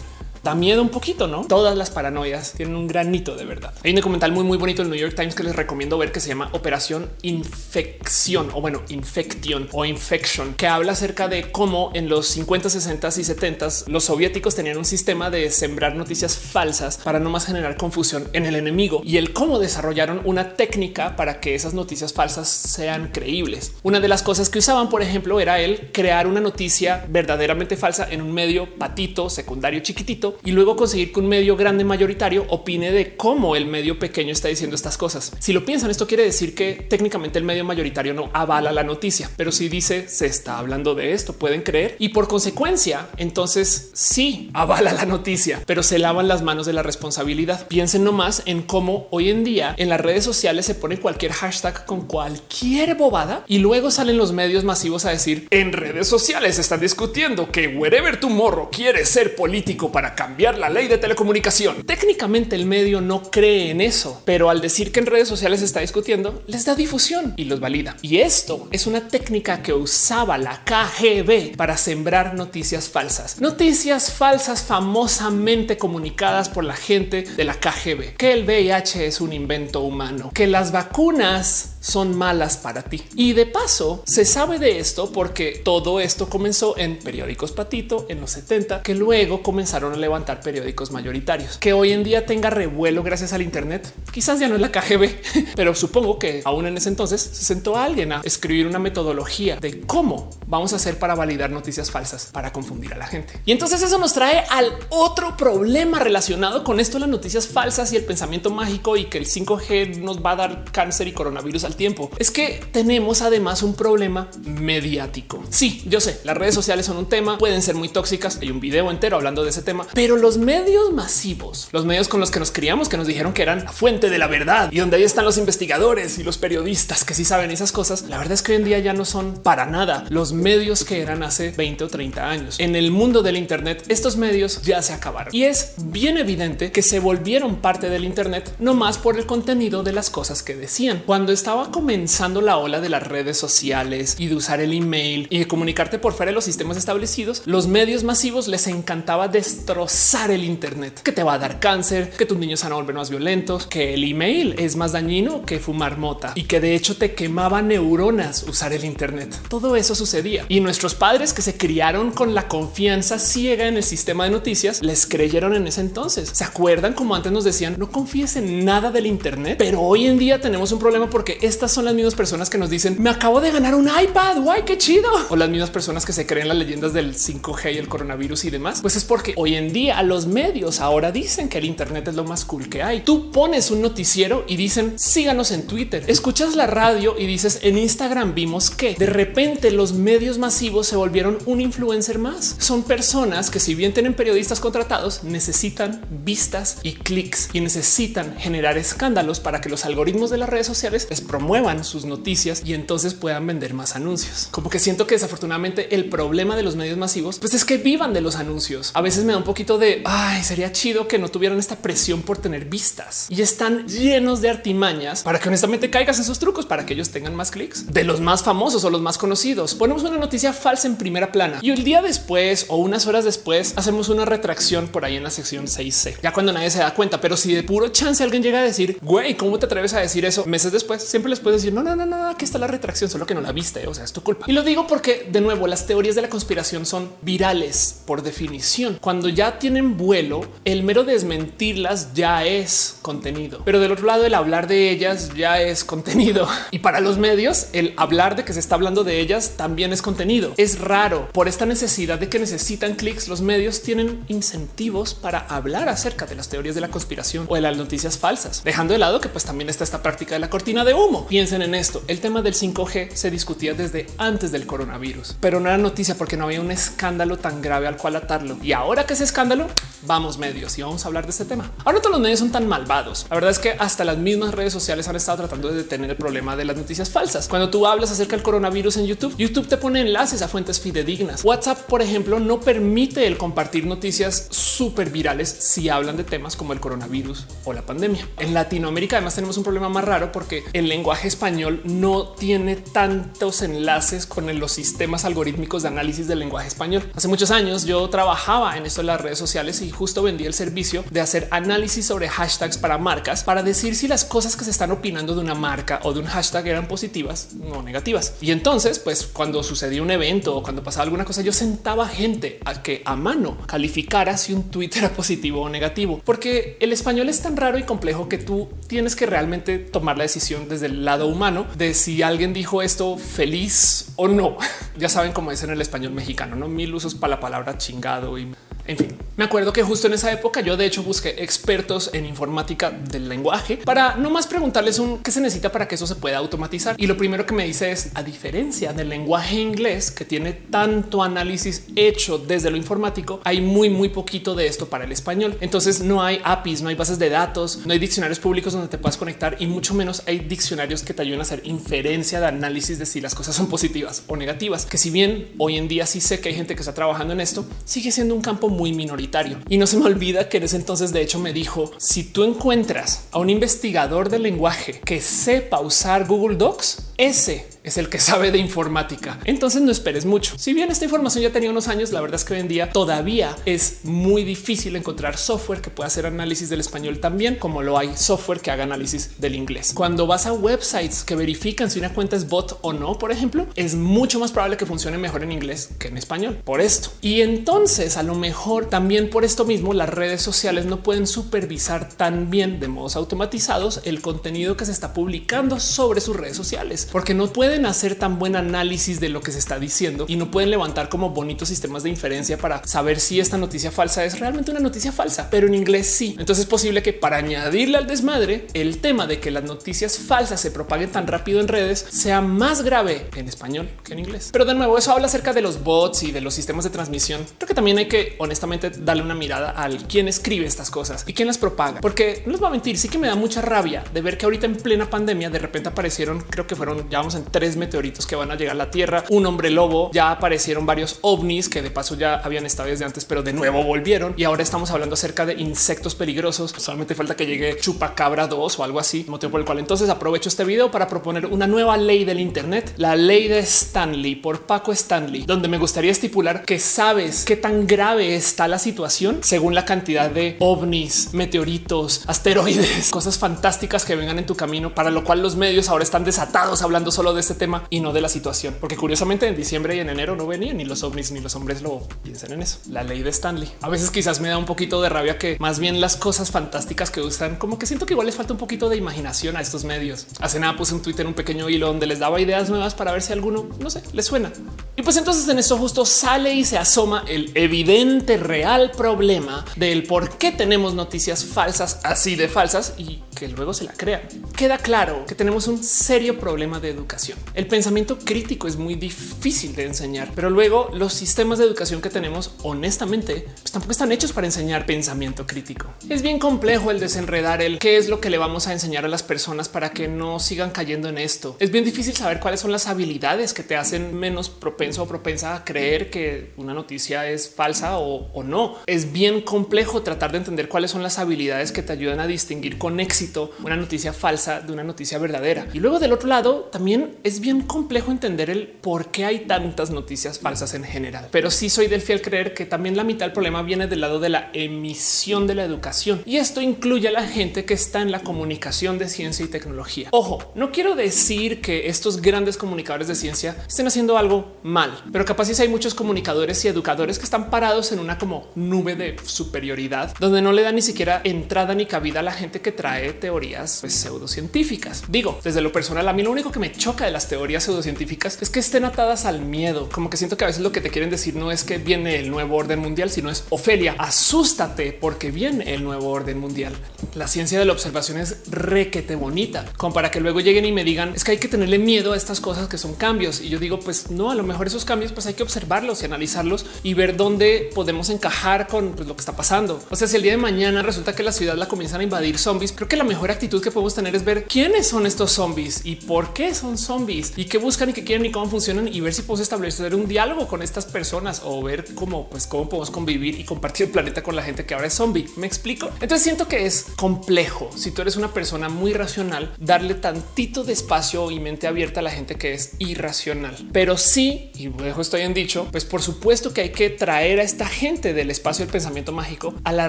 Da miedo un poquito, ¿no? Todas las paranoias tienen un granito de verdad. Hay un documental muy, muy bonito en New York Times que les recomiendo ver que se llama Operación Infección o bueno, Infection o Infection, que habla acerca de cómo en los 50, 60 y 70 los soviéticos tenían un sistema de sembrar noticias falsas para no más generar confusión en el enemigo y el cómo desarrollaron una técnica para que esas noticias falsas sean creíbles. Una de las cosas que usaban, por ejemplo, era el crear una noticia verdaderamente falsa en un medio patito, secundario chiquitito y luego conseguir que un medio grande mayoritario opine de cómo el medio pequeño está diciendo estas cosas. Si lo piensan, esto quiere decir que técnicamente el medio mayoritario no avala la noticia, pero si dice se está hablando de esto, pueden creer y por consecuencia, entonces sí avala la noticia, pero se lavan las manos de la responsabilidad. Piensen nomás en cómo hoy en día en las redes sociales se pone cualquier hashtag con cualquier bobada y luego salen los medios masivos a decir en redes sociales están discutiendo que wherever tu morro quiere ser político para cambiar la ley de telecomunicación. Técnicamente el medio no cree en eso, pero al decir que en redes sociales se está discutiendo, les da difusión y los valida. Y esto es una técnica que usaba la KGB para sembrar noticias falsas. Noticias falsas famosamente comunicadas por la gente de la KGB, que el VIH es un invento humano, que las vacunas son malas para ti. Y de paso, se sabe de esto porque todo esto comenzó en periódicos patito en los 70, que luego comenzaron a levantar periódicos mayoritarios. Que hoy en día tenga revuelo gracias al Internet, quizás ya no es la KGB, pero supongo que aún en ese entonces se sentó alguien a escribir una metodología de cómo vamos a hacer para validar noticias falsas para confundir a la gente. Y entonces eso nos trae al otro problema relacionado con esto, las noticias falsas y el pensamiento mágico y que el 5G nos va a dar cáncer y coronavirus al tiempo. Es que tenemos además un problema mediático. Sí, yo sé, las redes sociales son un tema, pueden ser muy tóxicas. Hay un video entero hablando de ese tema, pero los medios masivos, los medios con los que nos criamos, que nos dijeron que eran la fuente de la verdad y donde ahí están los investigadores y los periodistas que sí saben esas cosas. La verdad es que hoy en día ya no son para nada los medios que eran hace 20 o 30 años. En el mundo del Internet, estos medios ya se acabaron y es bien evidente que se volvieron parte del Internet no más por el contenido de las cosas que decían. Cuando estaba comenzando la ola de las redes sociales y de usar el email y de comunicarte por fuera de los sistemas establecidos, los medios masivos les encantaba destrozar el Internet, que te va a dar cáncer, que tus niños van a volver más violentos, que el email es más dañino que fumar mota y que de hecho te quemaba neuronas usar el Internet. Todo eso sucedía y nuestros padres que se criaron con la confianza ciega en el sistema de noticias les creyeron en ese entonces. Se acuerdan como antes nos decían no confíes en nada del Internet, pero hoy en día tenemos un problema porque estas son las mismas personas que nos dicen me acabo de ganar un iPad. Guay, qué chido. O las mismas personas que se creen las leyendas del 5G y el coronavirus y demás. Pues es porque hoy en día los medios ahora dicen que el Internet es lo más cool que hay. Tú pones un noticiero y dicen síganos en Twitter, escuchas la radio y dices en Instagram vimos que de repente los medios masivos se volvieron un influencer más. Son personas que si bien tienen periodistas contratados necesitan vistas y clics y necesitan generar escándalos para que los algoritmos de las redes sociales les promuevan sus noticias y entonces puedan vender más anuncios. Como que siento que desafortunadamente el problema de los medios masivos pues es que vivan de los anuncios. A veces me da un poquito de ay, sería chido que no tuvieran esta presión por tener vistas y están llenos de artimañas para que honestamente caigas en sus trucos para que ellos tengan más clics de los más famosos o los más conocidos. Ponemos una noticia falsa en primera plana y el día después o unas horas después hacemos una retracción por ahí en la sección 6C, ya cuando nadie se da cuenta. Pero si de puro chance alguien llega a decir, güey, ¿cómo te atreves a decir eso? Meses después siempre les puedes decir, no, no, no, no, aquí está la retracción, solo que no la viste. O sea, es tu culpa. Y lo digo porque de nuevo, las teorías de la conspiración son virales por definición. Cuando ya tienen vuelo, el mero desmentirlas ya es contenido, pero del otro lado, el hablar de ellas ya es contenido. Y para los medios, el hablar de que se está hablando de ellas también es contenido. Es raro por esta necesidad de que necesitan clics. Los medios tienen incentivos para hablar acerca de las teorías de la conspiración o de las noticias falsas, dejando de lado que pues también está esta práctica de la cortina de humo Piensen en esto. El tema del 5G se discutía desde antes del coronavirus, pero no era noticia porque no había un escándalo tan grave al cual atarlo. Y ahora que ese escándalo, vamos medios y vamos a hablar de este tema. Ahora todos los medios son tan malvados. La verdad es que hasta las mismas redes sociales han estado tratando de detener el problema de las noticias falsas. Cuando tú hablas acerca del coronavirus en YouTube, YouTube te pone enlaces a fuentes fidedignas. WhatsApp, por ejemplo, no permite el compartir noticias súper virales si hablan de temas como el coronavirus o la pandemia. En Latinoamérica además tenemos un problema más raro porque el lenguaje español no tiene tantos enlaces con los sistemas algorítmicos de análisis del lenguaje español. Hace muchos años yo trabajaba en esto de las redes sociales y justo vendí el servicio de hacer análisis sobre hashtags para marcas para decir si las cosas que se están opinando de una marca o de un hashtag eran positivas o negativas. Y entonces, pues cuando sucedía un evento o cuando pasaba alguna cosa, yo sentaba gente a que a mano calificara si un tweet era positivo o negativo, porque el español es tan raro y complejo que tú tienes que realmente tomar la decisión desde el lado humano de si alguien dijo esto feliz o no. ya saben cómo es en el español mexicano, no mil usos para la palabra chingado y en fin, me acuerdo que justo en esa época yo de hecho busqué expertos en informática del lenguaje para no más preguntarles un qué se necesita para que eso se pueda automatizar. Y lo primero que me dice es a diferencia del lenguaje inglés que tiene tanto análisis hecho desde lo informático, hay muy, muy poquito de esto para el español. Entonces no hay APIs, no hay bases de datos, no hay diccionarios públicos donde te puedas conectar y mucho menos hay diccionarios que te ayuden a hacer inferencia de análisis de si las cosas son positivas o negativas. Que si bien hoy en día sí sé que hay gente que está trabajando en esto, sigue siendo un campo muy minoritario. Y no se me olvida que en ese entonces, de hecho, me dijo, si tú encuentras a un investigador del lenguaje que sepa usar Google Docs, ese es el que sabe de informática. Entonces no esperes mucho. Si bien esta información ya tenía unos años, la verdad es que hoy en día todavía es muy difícil encontrar software que pueda hacer análisis del español también como lo hay software que haga análisis del inglés. Cuando vas a websites que verifican si una cuenta es bot o no, por ejemplo, es mucho más probable que funcione mejor en inglés que en español por esto. Y entonces a lo mejor también por esto mismo las redes sociales no pueden supervisar tan bien de modos automatizados el contenido que se está publicando sobre sus redes sociales porque no pueden hacer tan buen análisis de lo que se está diciendo y no pueden levantar como bonitos sistemas de inferencia para saber si esta noticia falsa es realmente una noticia falsa, pero en inglés sí. Entonces es posible que para añadirle al desmadre el tema de que las noticias falsas se propaguen tan rápido en redes sea más grave en español que en inglés. Pero de nuevo, eso habla acerca de los bots y de los sistemas de transmisión. Creo que también hay que honestamente darle una mirada al quién escribe estas cosas y quién las propaga, porque no les voy a mentir, sí que me da mucha rabia de ver que ahorita en plena pandemia de repente aparecieron, creo que fueron ya vamos en tres meteoritos que van a llegar a la Tierra, un hombre lobo, ya aparecieron varios ovnis que de paso ya habían estado desde antes, pero de nuevo volvieron y ahora estamos hablando acerca de insectos peligrosos. Solamente falta que llegue Chupacabra 2 o algo así, motivo por el cual entonces aprovecho este video para proponer una nueva ley del Internet, la ley de Stanley por Paco Stanley, donde me gustaría estipular que sabes qué tan grave está la situación según la cantidad de ovnis, meteoritos, asteroides, cosas fantásticas que vengan en tu camino, para lo cual los medios ahora están desatados hablando solo de este tema y no de la situación, porque curiosamente en diciembre y en enero no venían ni los ovnis ni los hombres lo piensan en eso. La ley de Stanley. A veces quizás me da un poquito de rabia que más bien las cosas fantásticas que usan, como que siento que igual les falta un poquito de imaginación a estos medios. Hace nada puse un Twitter, un pequeño hilo donde les daba ideas nuevas para ver si alguno, no sé, les suena. Y pues entonces en eso justo sale y se asoma el evidente real problema del por qué tenemos noticias falsas así de falsas y que luego se la crean. Queda claro que tenemos un serio problema de educación. El pensamiento crítico es muy difícil de enseñar, pero luego los sistemas de educación que tenemos, honestamente, pues tampoco están hechos para enseñar pensamiento crítico. Es bien complejo el desenredar el qué es lo que le vamos a enseñar a las personas para que no sigan cayendo en esto. Es bien difícil saber cuáles son las habilidades que te hacen menos propenso o propensa a creer que una noticia es falsa o, o no. Es bien complejo tratar de entender cuáles son las habilidades que te ayudan a distinguir con éxito una noticia falsa de una noticia verdadera. Y luego del otro lado también es bien complejo entender el por qué hay tantas noticias falsas en general. Pero sí soy del fiel creer que también la mitad del problema viene del lado de la emisión de la educación. Y esto incluye a la gente que está en la comunicación de ciencia y tecnología. Ojo, no quiero decir que estos grandes comunicadores de ciencia estén haciendo algo mal, pero capaz si hay muchos comunicadores y educadores que están parados en una como nube de superioridad donde no le da ni siquiera entrada ni cabida a la gente que trae teorías pues, pseudocientíficas. Digo, desde lo personal, a mí lo único que me choca de teorías pseudocientíficas es que estén atadas al miedo. Como que siento que a veces lo que te quieren decir no es que viene el nuevo orden mundial, sino es Ofelia, asústate porque viene el nuevo orden mundial. La ciencia de la observación es requete bonita, como para que luego lleguen y me digan es que hay que tenerle miedo a estas cosas que son cambios. Y yo digo, pues no, a lo mejor esos cambios, pues hay que observarlos y analizarlos y ver dónde podemos encajar con pues, lo que está pasando. O sea, si el día de mañana resulta que la ciudad la comienzan a invadir zombies, creo que la mejor actitud que podemos tener es ver quiénes son estos zombies y por qué son zombies y qué buscan y qué quieren y cómo funcionan y ver si podemos establecer un diálogo con estas personas o ver cómo, pues, cómo podemos convivir y compartir el planeta con la gente que ahora es zombie. Me explico. Entonces siento que es complejo. Si tú eres una persona muy racional, darle tantito de espacio y mente abierta a la gente que es irracional, pero sí, y dejo estoy en dicho, pues por supuesto que hay que traer a esta gente del espacio del pensamiento mágico a la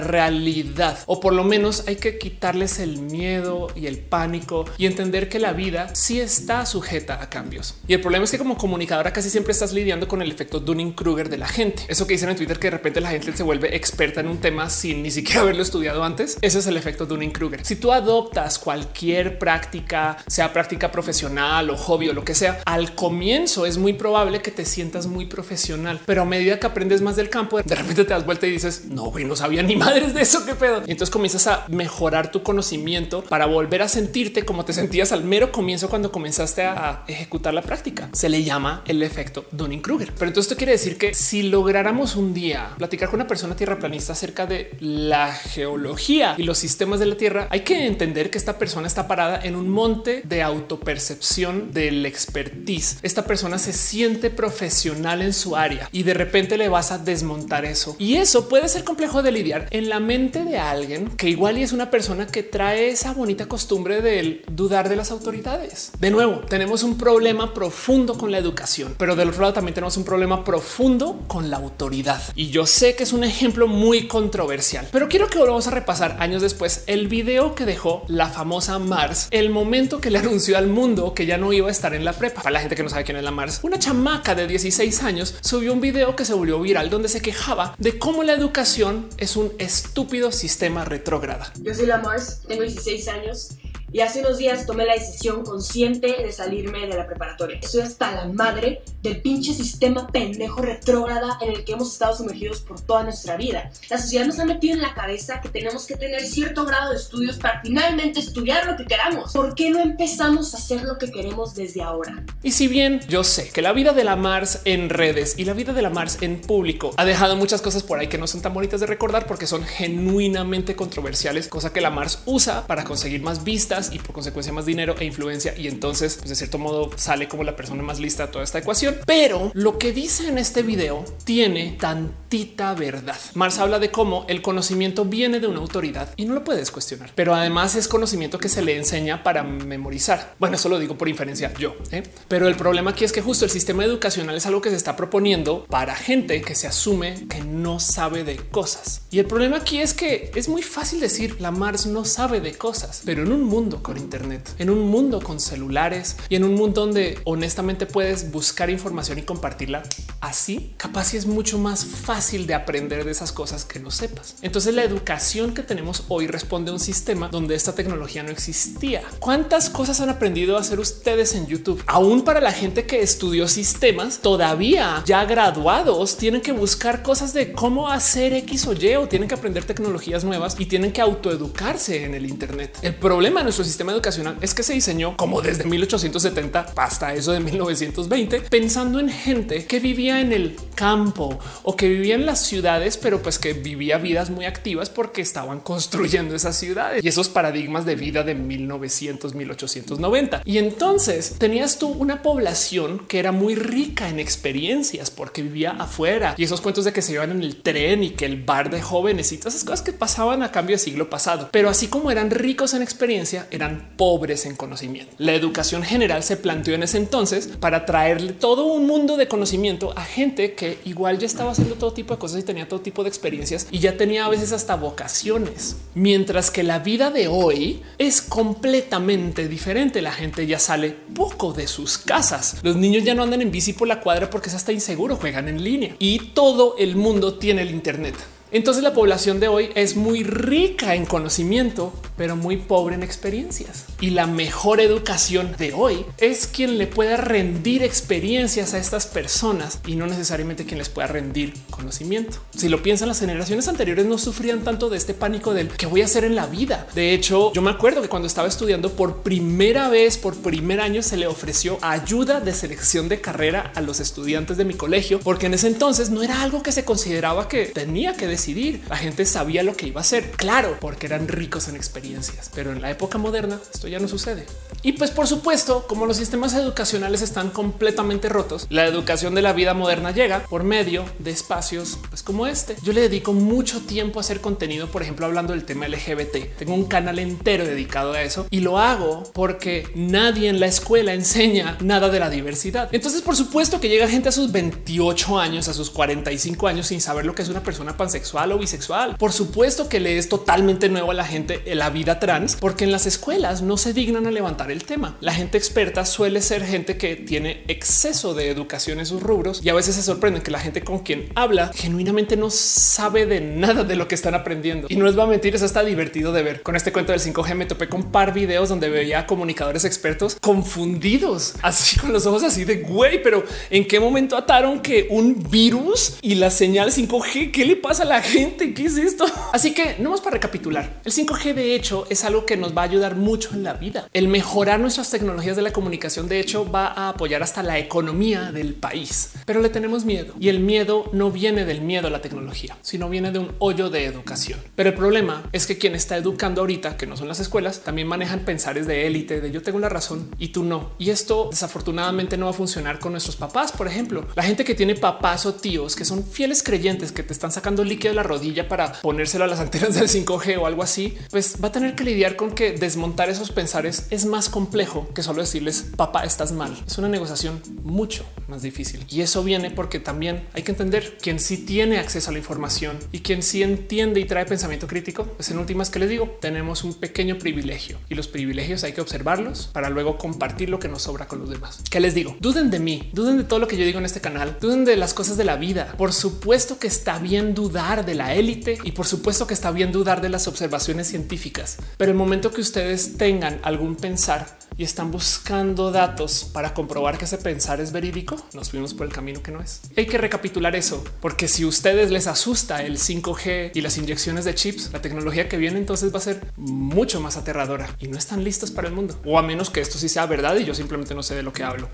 realidad, o por lo menos hay que quitarles el miedo y el pánico y entender que la vida sí está sujeta a cambios. Y el problema es que como comunicadora casi siempre estás lidiando con el efecto Dunning Kruger de la gente. Eso que dicen en Twitter que de repente la gente se vuelve experta en un tema sin ni siquiera haberlo estudiado antes. Ese es el efecto Dunning Kruger. Si tú adoptas cualquier práctica, sea práctica profesional o hobby o lo que sea, al comienzo es muy probable que te sientas muy profesional, pero a medida que aprendes más del campo, de repente te das vuelta y dices, no, güey, no sabía ni madres de eso, qué pedo. Y entonces comienzas a mejorar tu conocimiento para volver a sentirte como te sentías al mero comienzo cuando comenzaste a ejecutar la práctica. Se le llama el efecto Dunning Kruger. Pero entonces esto quiere decir que si lográramos un día platicar con una persona tierraplanista acerca de la geología y los sistemas de la Tierra, hay que entender que esta persona está parada en un monte de autopercepción del expertise. Esta persona se siente profesional en su área y de repente le vas a desmontar eso. Y eso puede ser complejo de lidiar en la mente de alguien que igual y es una persona que trae esa bonita costumbre de dudar de las autoridades. De nuevo, tenemos un problema profundo con la educación, pero del otro lado también tenemos un problema profundo con la autoridad. Y yo sé que es un ejemplo muy controversial, pero quiero que volvamos a repasar años después el video que dejó la famosa Mars, el momento que le anunció al mundo que ya no iba a estar en la prepa. Para la gente que no sabe quién es la Mars, una chamaca de 16 años subió un video que se volvió viral donde se quejaba de cómo la educación es un estúpido sistema retrógrada. Yo soy la Mars, tengo 16 años y hace unos días tomé la decisión consciente de salirme de la preparatoria. Estoy hasta la madre del pinche sistema pendejo retrógrada en el que hemos estado sumergidos por toda nuestra vida. La sociedad nos ha metido en la cabeza que tenemos que tener cierto grado de estudios para finalmente estudiar lo que queramos. ¿Por qué no empezamos a hacer lo que queremos desde ahora? Y si bien yo sé que la vida de la Mars en redes y la vida de la Mars en público ha dejado muchas cosas por ahí que no son tan bonitas de recordar porque son genuinamente controversiales, cosa que la Mars usa para conseguir más vistas y por consecuencia más dinero e influencia. Y entonces, pues de cierto modo, sale como la persona más lista de toda esta ecuación. Pero lo que dice en este video tiene tantita verdad. Mars habla de cómo el conocimiento viene de una autoridad y no lo puedes cuestionar, pero además es conocimiento que se le enseña para memorizar. Bueno, eso lo digo por inferencia yo, ¿eh? pero el problema aquí es que justo el sistema educacional es algo que se está proponiendo para gente que se asume que no sabe de cosas. Y el problema aquí es que es muy fácil decir la Mars no sabe de cosas, pero en un mundo con Internet, en un mundo con celulares y en un mundo donde honestamente puedes buscar información y compartirla así, capaz y es mucho más fácil de aprender de esas cosas que no sepas. Entonces la educación que tenemos hoy responde a un sistema donde esta tecnología no existía. ¿Cuántas cosas han aprendido a hacer ustedes en YouTube? Aún para la gente que estudió sistemas, todavía ya graduados tienen que buscar cosas de cómo hacer X o Y o tienen que aprender tecnologías nuevas y tienen que autoeducarse en el Internet. El problema de nuestro sistema educacional es que se diseñó como desde 1870 hasta eso de 1920, pensando en gente que vivía en el campo o que vivía en las ciudades, pero pues que vivía vidas muy activas porque estaban construyendo esas ciudades y esos paradigmas de vida de 1900, 1890. Y entonces tenías tú una población que era muy rica en experiencias porque vivía afuera y esos cuentos de que se iban en el tren y que el bar de jóvenes y todas esas cosas que pasaban a cambio de siglo pasado. Pero así como eran ricos en experiencia, eran pobres en conocimiento. La educación general se planteó en ese entonces para traerle todo un mundo de conocimiento a gente que igual ya estaba haciendo todo tipo de cosas y tenía todo tipo de experiencias y ya tenía a veces hasta vocaciones. Mientras que la vida de hoy es completamente diferente. La gente ya sale poco de sus casas. Los niños ya no andan en bici por la cuadra porque es hasta inseguro, juegan en línea y todo el mundo tiene el Internet. Entonces la población de hoy es muy rica en conocimiento, pero muy pobre en experiencias. Y la mejor educación de hoy es quien le pueda rendir experiencias a estas personas y no necesariamente quien les pueda rendir conocimiento. Si lo piensan, las generaciones anteriores no sufrían tanto de este pánico del que voy a hacer en la vida. De hecho, yo me acuerdo que cuando estaba estudiando por primera vez, por primer año, se le ofreció ayuda de selección de carrera a los estudiantes de mi colegio, porque en ese entonces no era algo que se consideraba que tenía que decidir. La gente sabía lo que iba a hacer, claro, porque eran ricos en experiencias, pero en la época moderna esto ya no sucede. Y pues por supuesto, como los sistemas educacionales están completamente rotos, la educación de la vida moderna llega por medio de espacios pues como este. Yo le dedico mucho tiempo a hacer contenido, por ejemplo, hablando del tema LGBT. Tengo un canal entero dedicado a eso y lo hago porque nadie en la escuela enseña nada de la diversidad. Entonces, por supuesto que llega gente a sus 28 años, a sus 45 años sin saber lo que es una persona pansexual o bisexual. Por supuesto que le es totalmente nuevo a la gente la vida trans, porque en las escuelas no se dignan a levantar el tema. La gente experta suele ser gente que tiene exceso de educación en sus rubros y a veces se sorprenden que la gente con quien habla genuinamente no sabe de nada de lo que están aprendiendo. Y no les va a mentir, eso está divertido de ver. Con este cuento del 5G me topé con par videos donde veía comunicadores expertos confundidos, así con los ojos así de güey, pero en qué momento ataron que un virus y la señal 5G, ¿qué le pasa a la gente? ¿Qué es esto? Así que no más para recapitular. El 5G de hecho es algo que nos va a ayudar mucho en la vida. El mejorar nuestras tecnologías de la comunicación de hecho va a apoyar hasta la economía del país, pero le tenemos miedo y el miedo no viene del miedo a la tecnología, sino viene de un hoyo de educación. Pero el problema es que quien está educando ahorita, que no son las escuelas, también manejan pensares de élite, de yo tengo la razón y tú no. Y esto desafortunadamente no va a funcionar con nuestros papás, por ejemplo. La gente que tiene papás o tíos que son fieles creyentes que te están sacando líquido de la rodilla para ponérselo a las antenas del 5G o algo así, pues va a tener que lidiar con que desmontar esos pensares es más complejo que solo decirles papá estás mal. Es una negociación mucho más difícil y eso viene porque también hay que entender quien sí tiene acceso a la información y quien sí entiende y trae pensamiento crítico. Pues en últimas que les digo, tenemos un pequeño privilegio y los privilegios hay que observarlos para luego compartir lo que nos sobra con los demás. ¿Qué les digo? Duden de mí, duden de todo lo que yo digo en este canal, duden de las cosas de la vida. Por supuesto que está bien dudar de la élite y por supuesto que está bien dudar de las observaciones científicas, pero el momento que ustedes tengan algún pensar y están buscando datos para comprobar que ese pensar es verídico, nos fuimos por el camino que no es. Hay que recapitular eso, porque si ustedes les asusta el 5G y las inyecciones de chips, la tecnología que viene entonces va a ser mucho más aterradora y no están listos para el mundo. O a menos que esto sí sea verdad y yo simplemente no sé de lo que hablo.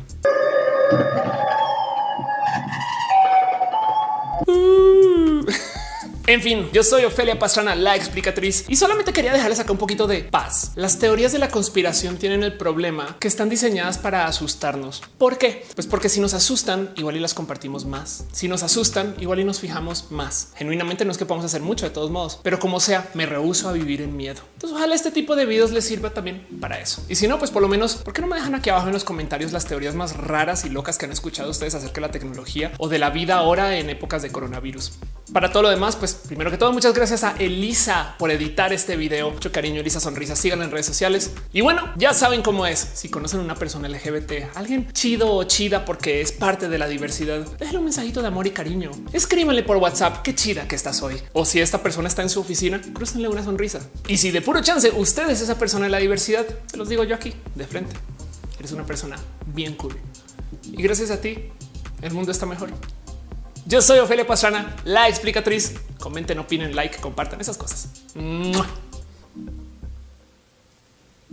En fin, yo soy Ofelia Pastrana, la explicatriz, y solamente quería dejarles acá un poquito de paz. Las teorías de la conspiración tienen el problema que están diseñadas para asustarnos. ¿Por qué? Pues porque si nos asustan, igual y las compartimos más. Si nos asustan, igual y nos fijamos más. Genuinamente no es que podamos hacer mucho de todos modos, pero como sea, me rehuso a vivir en miedo. Entonces, ojalá este tipo de videos les sirva también para eso. Y si no, pues por lo menos, ¿por qué no me dejan aquí abajo en los comentarios las teorías más raras y locas que han escuchado ustedes acerca de la tecnología o de la vida ahora en épocas de coronavirus? Para todo lo demás, pues primero que todo, muchas gracias a Elisa por editar este video. Mucho cariño, Elisa Sonrisa. Síganla en redes sociales. Y bueno, ya saben cómo es. Si conocen una persona LGBT, alguien chido o chida porque es parte de la diversidad, déjenle un mensajito de amor y cariño. Escríbanle por WhatsApp qué chida que estás hoy. O si esta persona está en su oficina, crúcenle una sonrisa. Y si de puro chance usted es esa persona de la diversidad, se los digo yo aquí de frente. Eres una persona bien cool. Y gracias a ti, el mundo está mejor. Yo soy Ofelia Pastrana, la explicatriz. Comenten, opinen, like, compartan esas cosas.